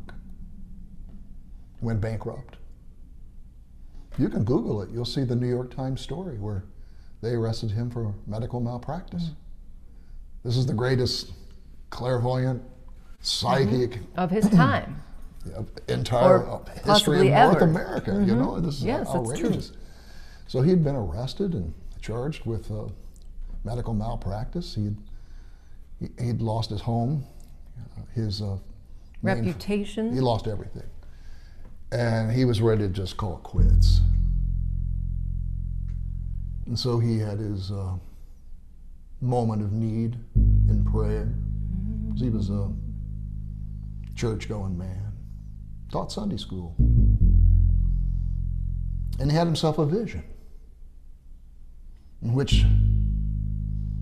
Went bankrupt. You can Google it. You'll see the New York Times story where they arrested him for medical malpractice. This is the greatest clairvoyant, psychic, Of his time. entire Or history of North ever. America. You know, this is Yes, outrageous. So he'd been arrested and charged with uh, medical malpractice. He'd he- he'd lost his home, uh, his uh, main- He lost everything, and he was ready to just call quits. And so he had his uh, moment of need in prayer. 'Cause He was a church-going man, taught Sunday school, and he had himself a vision in which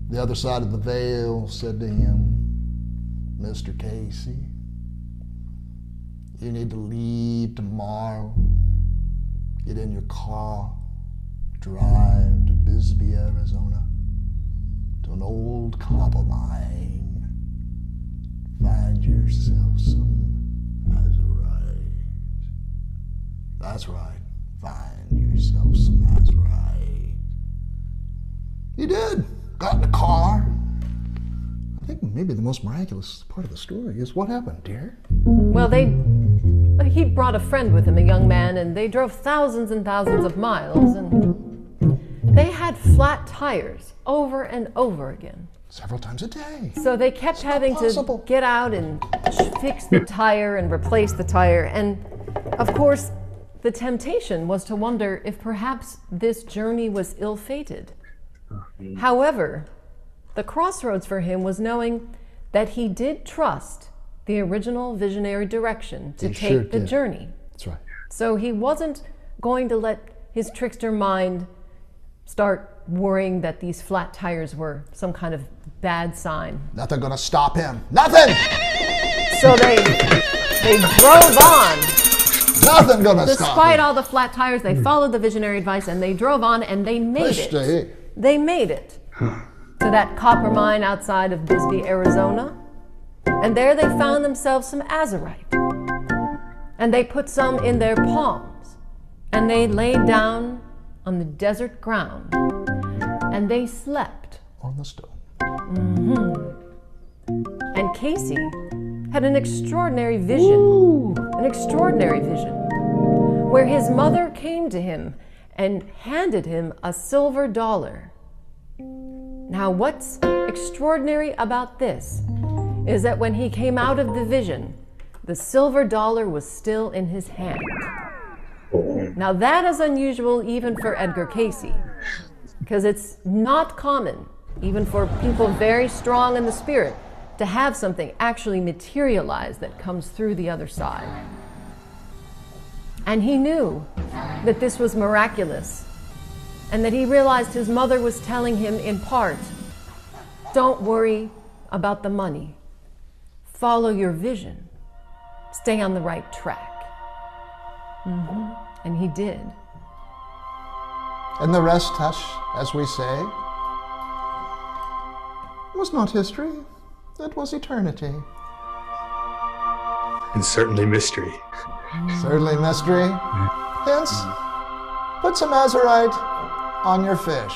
the other side of the veil said to him, Mr. Cayce, you need to leave tomorrow, get in your car, drive to Bisbee, Arizona, to an old copper mine, find yourself some azurite. That's right, find yourself some azurite. He did. Got in the car. I think maybe the most miraculous part of the story is what happened, dear. Well, they he brought a friend with him, a young man, and they drove thousands and thousands of miles, and they had flat tires over and over again. Several times a day. So they kept having to get out and fix the tire and replace the tire. And of course, the temptation was to wonder if perhaps this journey was ill fated. However, the crossroads for him was knowing that he did trust the original visionary direction to He take sure the did. journey. That's right. So he wasn't going to let his trickster mind start worrying that these flat tires were some kind of bad sign. Nothing gonna stop him. Nothing! So they they drove on. Nothing gonna stop Despite all the flat tires, they hmm. followed the visionary advice and they drove on and they made it. They made it to that copper mine outside of Bisbee, Arizona. And there they found themselves some azurite. And they put some in their palms. And they laid down on the desert ground. And they slept. On the stone. Mm-hmm. And Cayce had an extraordinary vision. An extraordinary vision. Where his mother came to him and handed him a silver dollar. Now, what's extraordinary about this is that when he came out of the vision, the silver dollar was still in his hand. Now, that is unusual even for Edgar Cayce, because it's not common, even for people very strong in the spirit, to have something actually materialize that comes through the other side. And he knew that this was miraculous, and that he realized his mother was telling him in part don't worry about the money, follow your vision, stay on the right track. hmm And he did. And the rest, hush, as we say, was not history. It was eternity. And certainly mystery. Certainly mystery. Hence, put some azurite on your fish.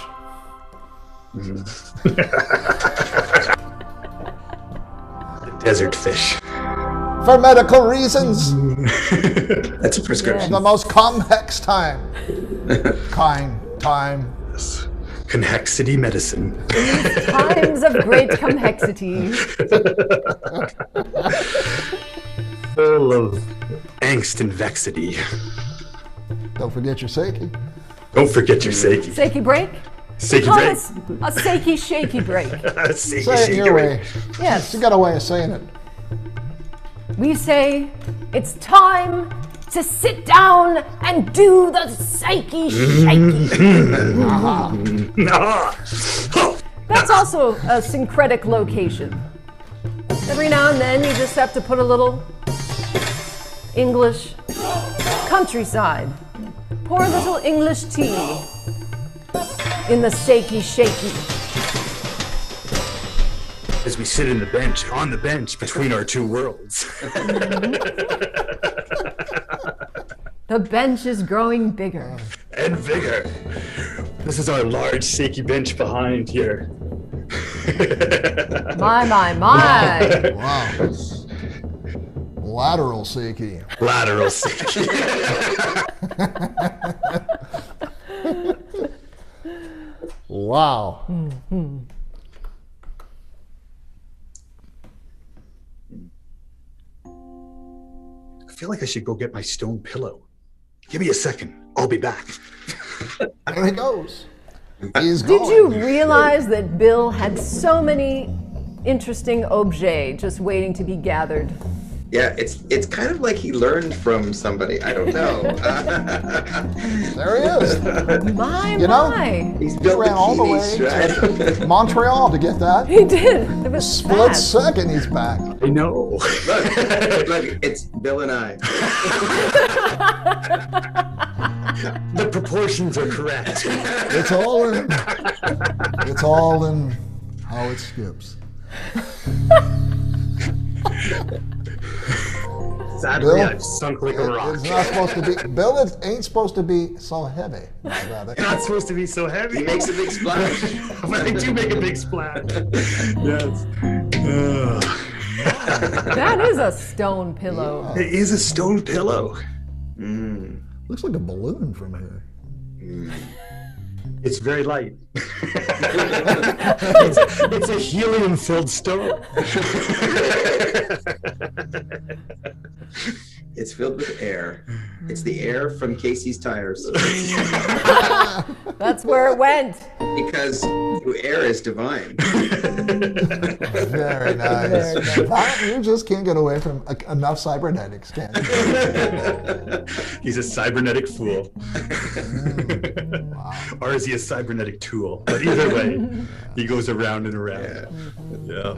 Desert fish. For medical reasons, That's a prescription. the most complex time. Kind time. Conhexity medicine. Times of great complexity. Full of angst and vexity. Don't forget your sake. Don't forget your Seiki. Seiki break? Seiki Call break. a shaky, shaky break. Seiki, Say it Seiki your break. way. Yes. You got a way of saying it. We say it's time to sit down and do the Seiki shaky. Ah. That's also a syncretic location. Every now and then you just have to put a little English countryside. Pour a little English tea in the shaky shaky. As we sit in the bench, on the bench between our two worlds. The bench is growing bigger. and bigger. This is our large shaky bench behind here. My, my, my. Wow. Lateral shaky. Lateral Seiki. Wow. I feel like I should go get my stone pillow. Give me a second. I'll be back. There he goes. He's uh, Did going. you realize that Bill had so many interesting objets just waiting to be gathered? Yeah, it's it's kind of like he learned from somebody. I don't know. There he is. My, You know, my. He's built ran the all the keys, way right? Montreal to get that. He did. It was Split fast. second, he's back. I know. look, look, it's Bill and I. the proportions are correct. It's all in. It's all in how it skips. Sadly, Bill? I've sunk like a rock. it's not supposed to be. Bill it ain't supposed to be so heavy. Rather. Not supposed to be so heavy. He makes a big splash. but I do make a big splash. yes. Ugh. That is a stone pillow. It is a stone pillow. Mm. Looks like a balloon from here. Mm. It's very light. it's, it's a helium filled stone. It's filled with air. It's the air from Cayce's tires That's where it went. because air is divine. Very nice. Very That- you just can't get away from enough cybernetics, can you? He's a cybernetic fool. Mm. or is he a cybernetic tool? But either way, he goes around and around. Yeah.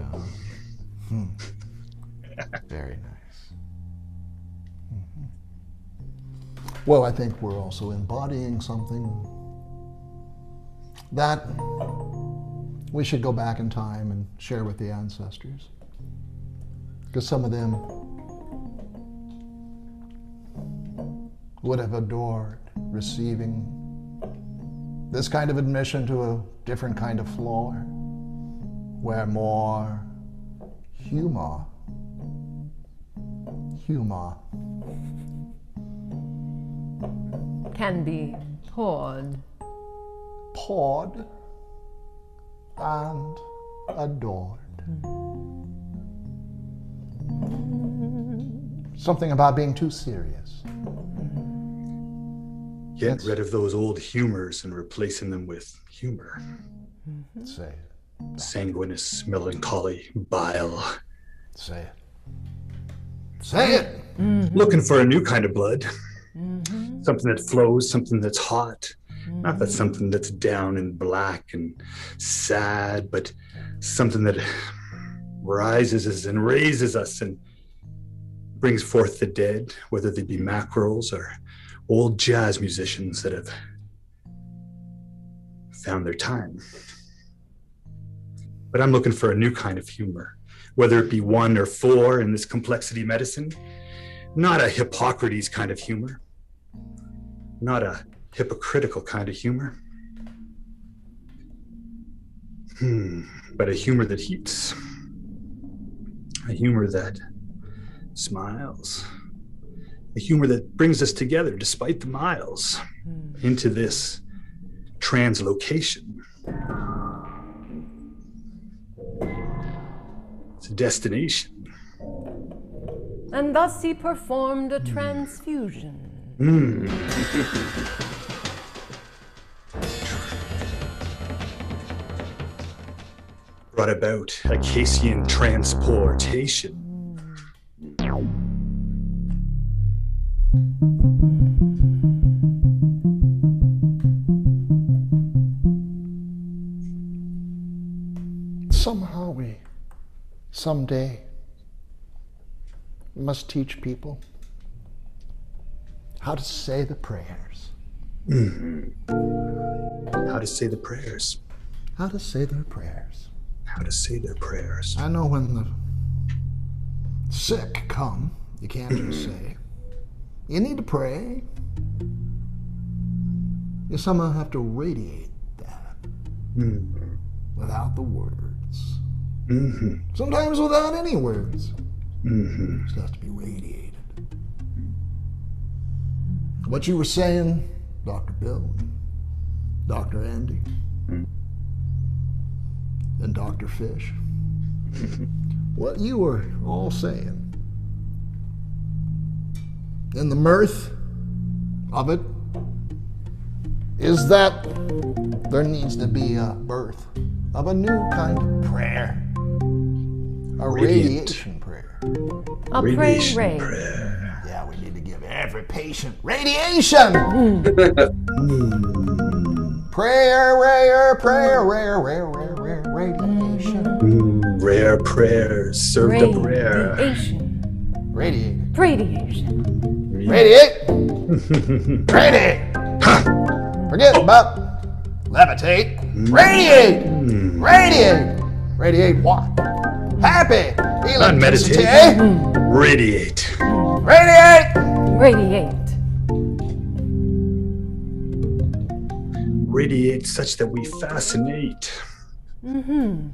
Hmm. Very nice. Well, I think we're also embodying something that we should go back in time and share with the ancestors. Because some of them would have adored receiving this kind of admission to a different kind of floor where more humor humor Can be poured. poured and adored. Something about being too serious. Get rid of those old humors and replacing them with humor. Say it. Sanguinous, melancholy, bile. Say it. Say it. Looking for a new kind of blood. Mm-hmm. Something that flows, something that's hot. Not that mm. something that's down and black and sad, but something that rises us and raises us and brings forth the dead, whether they be mackerels or old jazz musicians that have found their time. But I'm looking for a new kind of humor, whether it be one or four in this complexity medicine. Not a Hippocrates kind of humor, not a hypocritical kind of humor. Hmm, but a humor that heats, a humor that smiles, a humor that brings us together despite the miles into this translocation. It's a destination. And thus he performed a transfusion. Hmm. brought about Acacian transportation. Somehow we, someday, must teach people how to say the prayers. How to say the prayers. How to say their prayers. How to say their prayers. I know when the sick come, you can't just mm-hmm. say, you need to pray. You somehow have to radiate that mm-hmm. without the words. Mm-hmm. Sometimes without any words. It just has to be radiated. What you were saying, Dr. Bill, Dr. Andy, and Dr. Fish, what you were all saying, and the mirth of it is that there needs to be a birth of a new kind of prayer, a Radiant. radiation prayer. A pray Radiation ray. prayer. Yeah, we need to give every patient radiation. Mm. prayer, prayer, prayer, rare, rare, rare, rare, radiation. Mm, rare prayers served up rare. Radiation. Radiate. Radiation. Radiate. Radiate. Forget about levitate. Mm. Radiate. Mm. Radiate. Radiate what? Happy. Not meditate. Radiate. Radiate. Radiate. Radiate such that we fascinate. Mm-hmm.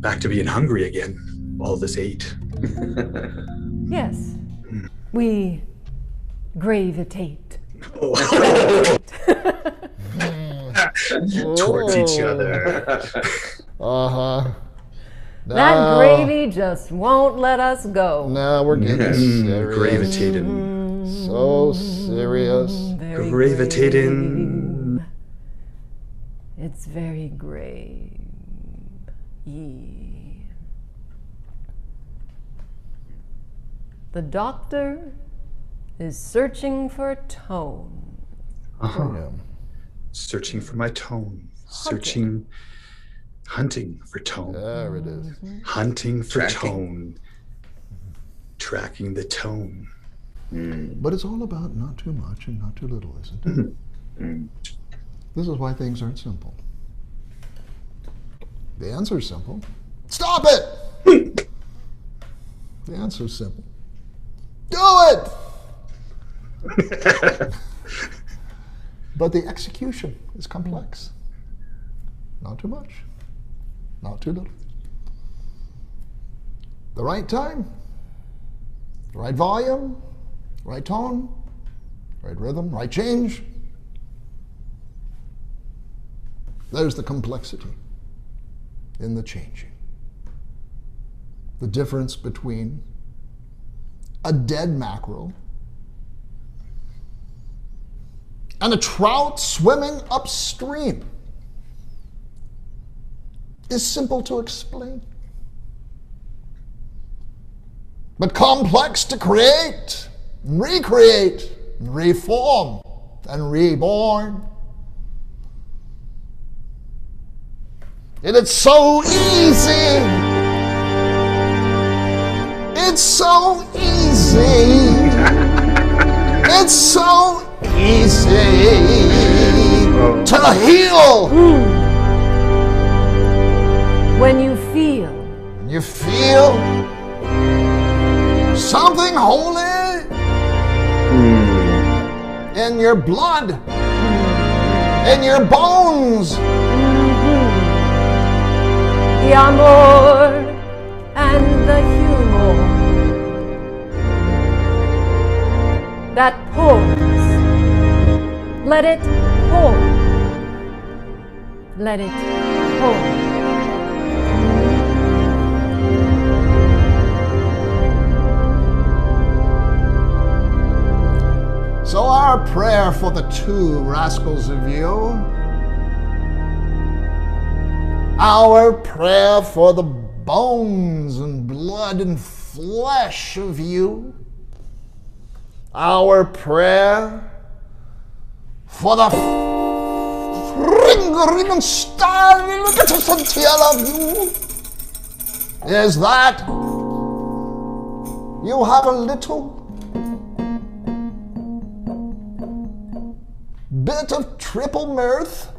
back to being hungry again. All this ate. Yes. We gravitate. Towards each other. Uh huh. That gravy just won't let us go. Now we're getting Mm, serious. gravitating. So serious. Very Gravitating. grave. It's very grave. Ye. The doctor is searching for a tone. Uh-huh. Searching for my tone. Searching, hunting for tone. There it is. Mm-hmm. Hunting for Tracking. tone. Tracking the tone. Mm. But it's all about not too much and not too little, isn't it? Mm-hmm. Mm. This is why things aren't simple. The answer's simple. Stop it! the answer's simple. Do it! but the execution is complex. Not too much, not too little. The right time, the right volume, right tone, right rhythm, right change. There's the complexity in the changing. The difference between a dead mackerel and a trout swimming upstream is simple to explain, but complex to create, recreate, and reform, and reborn. And it's so easy. It's so easy. It's so easy to heal. When you feel And you feel something holy hmm. in your blood, in your bones. Mm-hmm. the amor and the humor that pulls. Let it pull. Let it pull. So, our prayer for the two rascals of you, our prayer for the bones and blood and flesh of you, our prayer for the ring and star of you is that you have a little bit of triple mirth.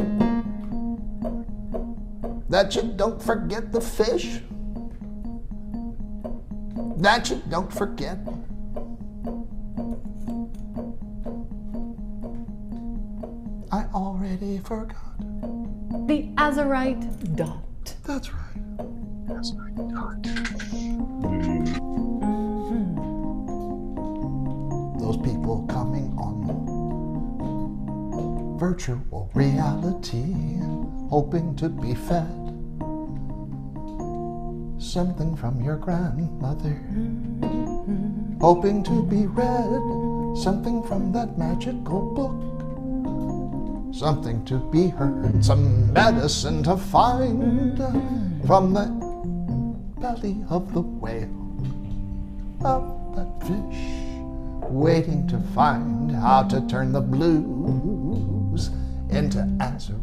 That you don't forget the fish. That you don't forget. I already forgot. The azurite dot. That's right. That's my dot. Those people coming on virtual reality, hoping to be fed something from your grandmother, hoping to be read something from that magical book. Something to be heard, some medicine to find from the belly of the whale, of that fish waiting to find how to turn the blues into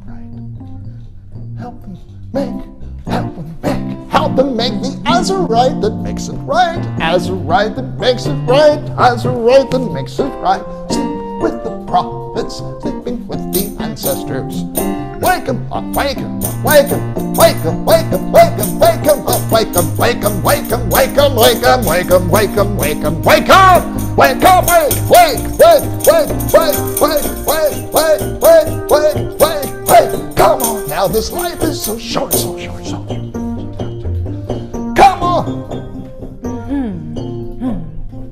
right, Help them make, help them make, help them make the azurite that makes it right, azurite that makes it right, azurite that makes it right. Sleep with the prophets, sleeping with the ancestors. Wake 'em up, wake 'em up, wake 'em, wake 'em, wake 'em, wake 'em, wake 'em up, wake 'em, wake 'em, wake 'em, wake 'em, wake 'em, wake 'em, wake 'em, wake 'em, wake up, wake up, wake, wake, wake, wake, wake, wake, wake, wake, wake, wake, wake, wake. Come on now, this life is so short, so short, so short. more.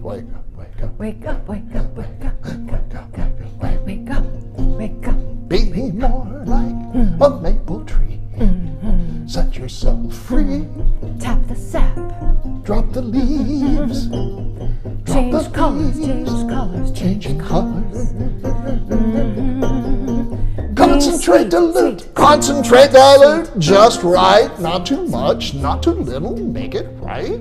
Wake up, wake up, Wake up, wake up, Concentrate, dilute. Just right. Not too much, not too little. Make it right.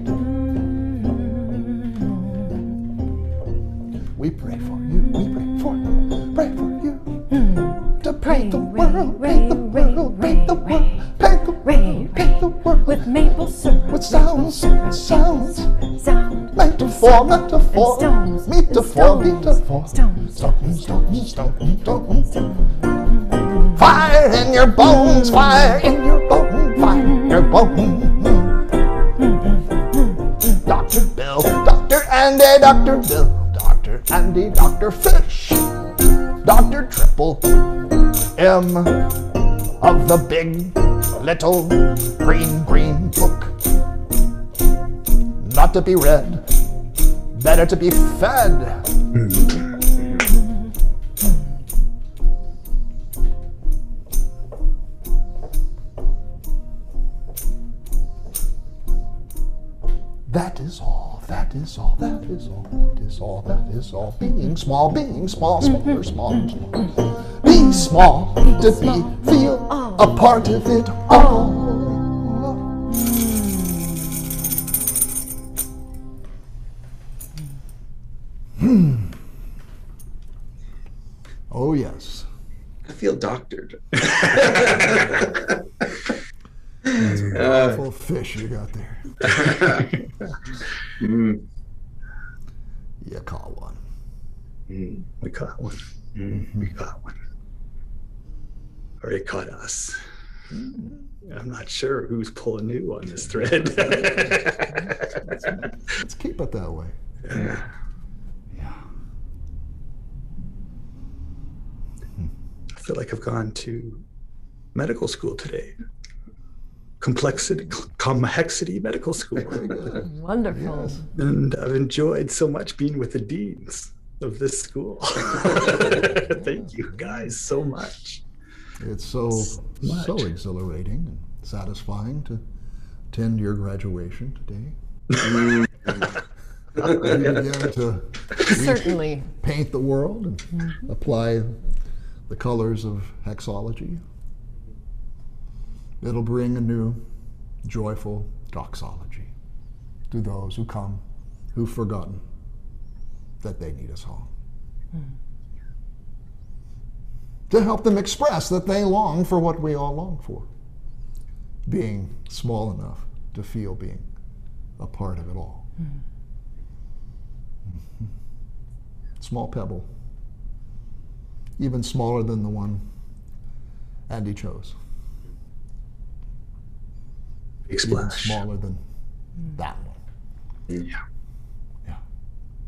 We pray for you. We pray for you. Pray for you. To paint the world, paint the world, paint the world, paint the world, paint the world. with maple syrup. With sounds, sounds. Sound. Metaphor, metaphor, stones, metaphor, and metaphor. stones, Stones, stones, stones, stones. Your bones, fire in your bones, fire in your bones. Dr. Bill, Dr. Andy, Dr. Bill, Dr. Andy, Dr. Fish, Dr. Triple M of the big little green, green book. Not to be read, better to be fed. Hmm. That is all, that is all, that is all, that is all, that is all. Being small, being small, smaller, small, small. Be small to be, feel a part of it all. Hmm. Oh, yes. I feel doctored. Awful fish you got there. Mm, You caught one. mm. We caught one. Mm-hmm. We caught one. Or it caught us. Mm-hmm. I'm not sure who's pulling who on this thread. Let's keep it that way. Yeah. Yeah. I feel like I've gone to medical school today. Complexity, complexity medical school. Wonderful. Yes. and I've enjoyed so much being with the deans of this school. Thank you guys so much. It's so much. so exhilarating and satisfying to attend your graduation today. you begin to Certainly. paint the world and mm-hmm. apply the colors of hexology. It'll bring a new, joyful doxology to those who come who've forgotten that they need a song. To help them express that they long for what we all long for being small enough to feel being a part of it all. Mhm. Small pebble, even smaller than the one Andy chose, Big even smaller than that one. Yeah. Yeah,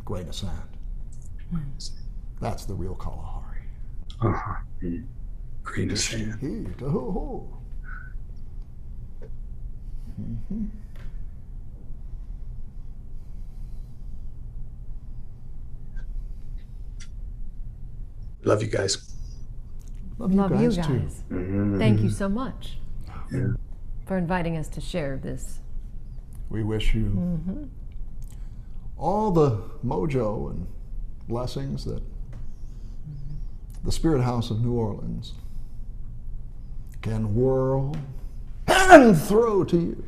grain of sand. That's the real Kalahari. Uh-huh. Green as sand. Here, ho-ho. Mhm. Love you guys. Love you Love guys, you too. guys. Mm-hmm. Thank you so much Yeah. for inviting us to share this. We wish you all the mojo and blessings that the Spirit House of New Orleans can whirl and throw to you.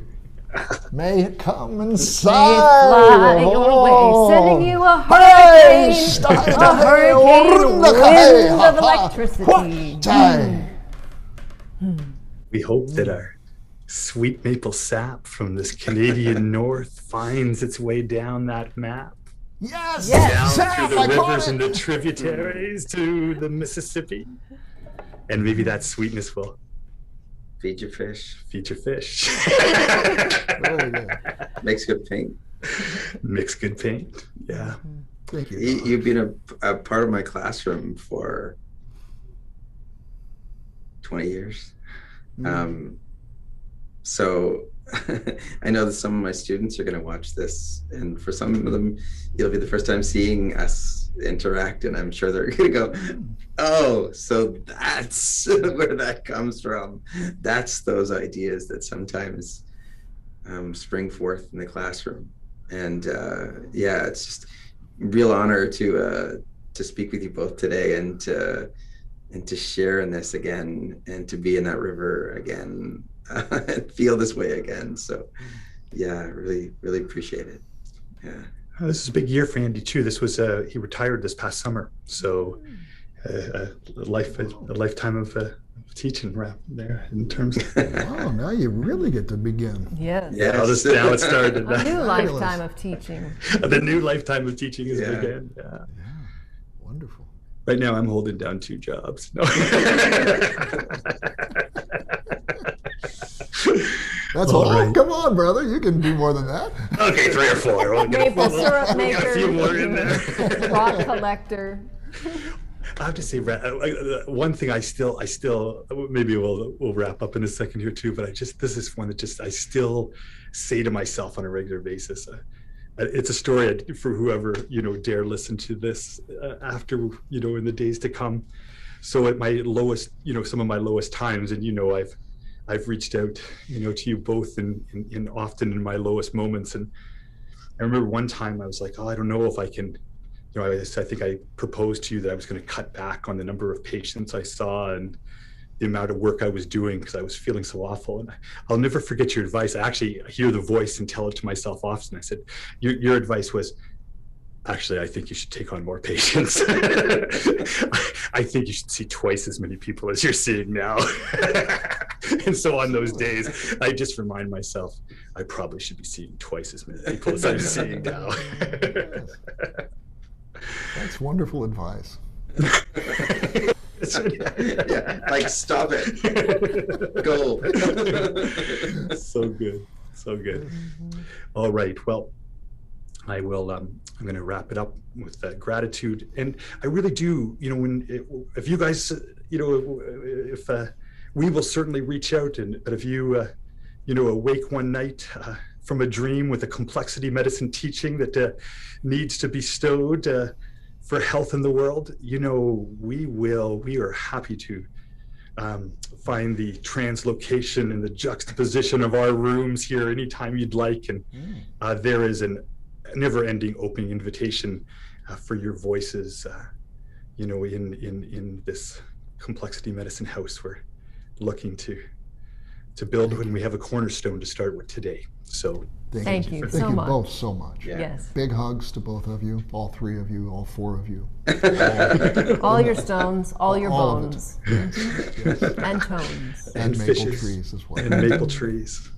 May it come inside. fly your way, sending you a hurricane, start a hurricane wind of ha, ha. electricity. What time? We hope that our sweet maple sap from this Canadian north finds its way down that map. Yes, yes. Down Zap, through the I rivers and the tributaries to the Mississippi. And maybe that sweetness will Feed your fish. Feed your fish. Very good. Makes good paint. Mix good paint. Yeah. Thank you. You, you've been a, a part of my classroom for 20 years. Mm. Um, so I know that some of my students are going to watch this, and for some of them, it'll be the first time seeing us interact, and I'm sure they're going to go, "Oh, so that's where that comes from. That's those ideas that sometimes um, spring forth in the classroom." And uh, yeah, it's just real honor to uh, to speak with you both today, and to and to share in this again, and to be in that river again and feel this way again. So, yeah, really, really appreciate it. Yeah. Uh, this is a big year for Andy too. This was uh, he retired this past summer, so uh, a life a lifetime of uh, teaching wrap there in terms of. wow, now you really get to begin. Yes. Yeah, now, this, now it started. a new lifetime of teaching. the new lifetime of teaching is yeah. began. Yeah. yeah. Wonderful. Right now, I'm holding down two jobs. No. That's all. all right. Come on, brother. You can do more than that. Okay, three or four. We'll Maple syrup maker. a few more in there. Rock collector. I have to say, uh, uh, one thing I still, I still, maybe we'll we'll wrap up in a second here too. But I just, this is one that just I still say to myself on a regular basis. Uh, it's a story for whoever you know dare listen to this uh, after you know in the days to come. So at my lowest, you know, some of my lowest times, and you know, I've I've reached out, you know, to you both in, in, in often in my lowest moments. And I remember one time I was like, oh, I don't know if I can, you know, I, I think I proposed to you that I was going to cut back on the number of patients I saw and the amount of work I was doing because I was feeling so awful. And I'll never forget your advice. I actually hear the voice and tell it to myself often. I said, your, your advice was, actually, I think you should take on more patients. I think you should see twice as many people as you're seeing now. and so on those days, I just remind myself, I probably should be seeing twice as many people as I'm seeing now. That's wonderful advice. yeah, like stop it. Go. so good. So good. All right. Well, I will. Um, I'm going to wrap it up with uh, gratitude, and I really do. You know, when if you guys, you know, if uh, we will certainly reach out, and but if you, uh, you know, awake one night uh, from a dream with a complexity medicine teaching that uh, needs to be stowed uh, for health in the world, you know, we will. We are happy to. Um, find the translocation and the juxtaposition of our rooms here anytime you'd like. And mm. there is an never-ending open invitation uh, for your voices. Uh, you know, in in in this complexity medicine house, we're looking to to build when we have a cornerstone to start with today. So thank, thank you, you so thank you much. both so much. Yeah. Yes. Big hugs to both of you, all three of you, all four of you. all, all your stones, all your all bones, yes. Yes. and tones, and, and maple trees as well, and maple trees.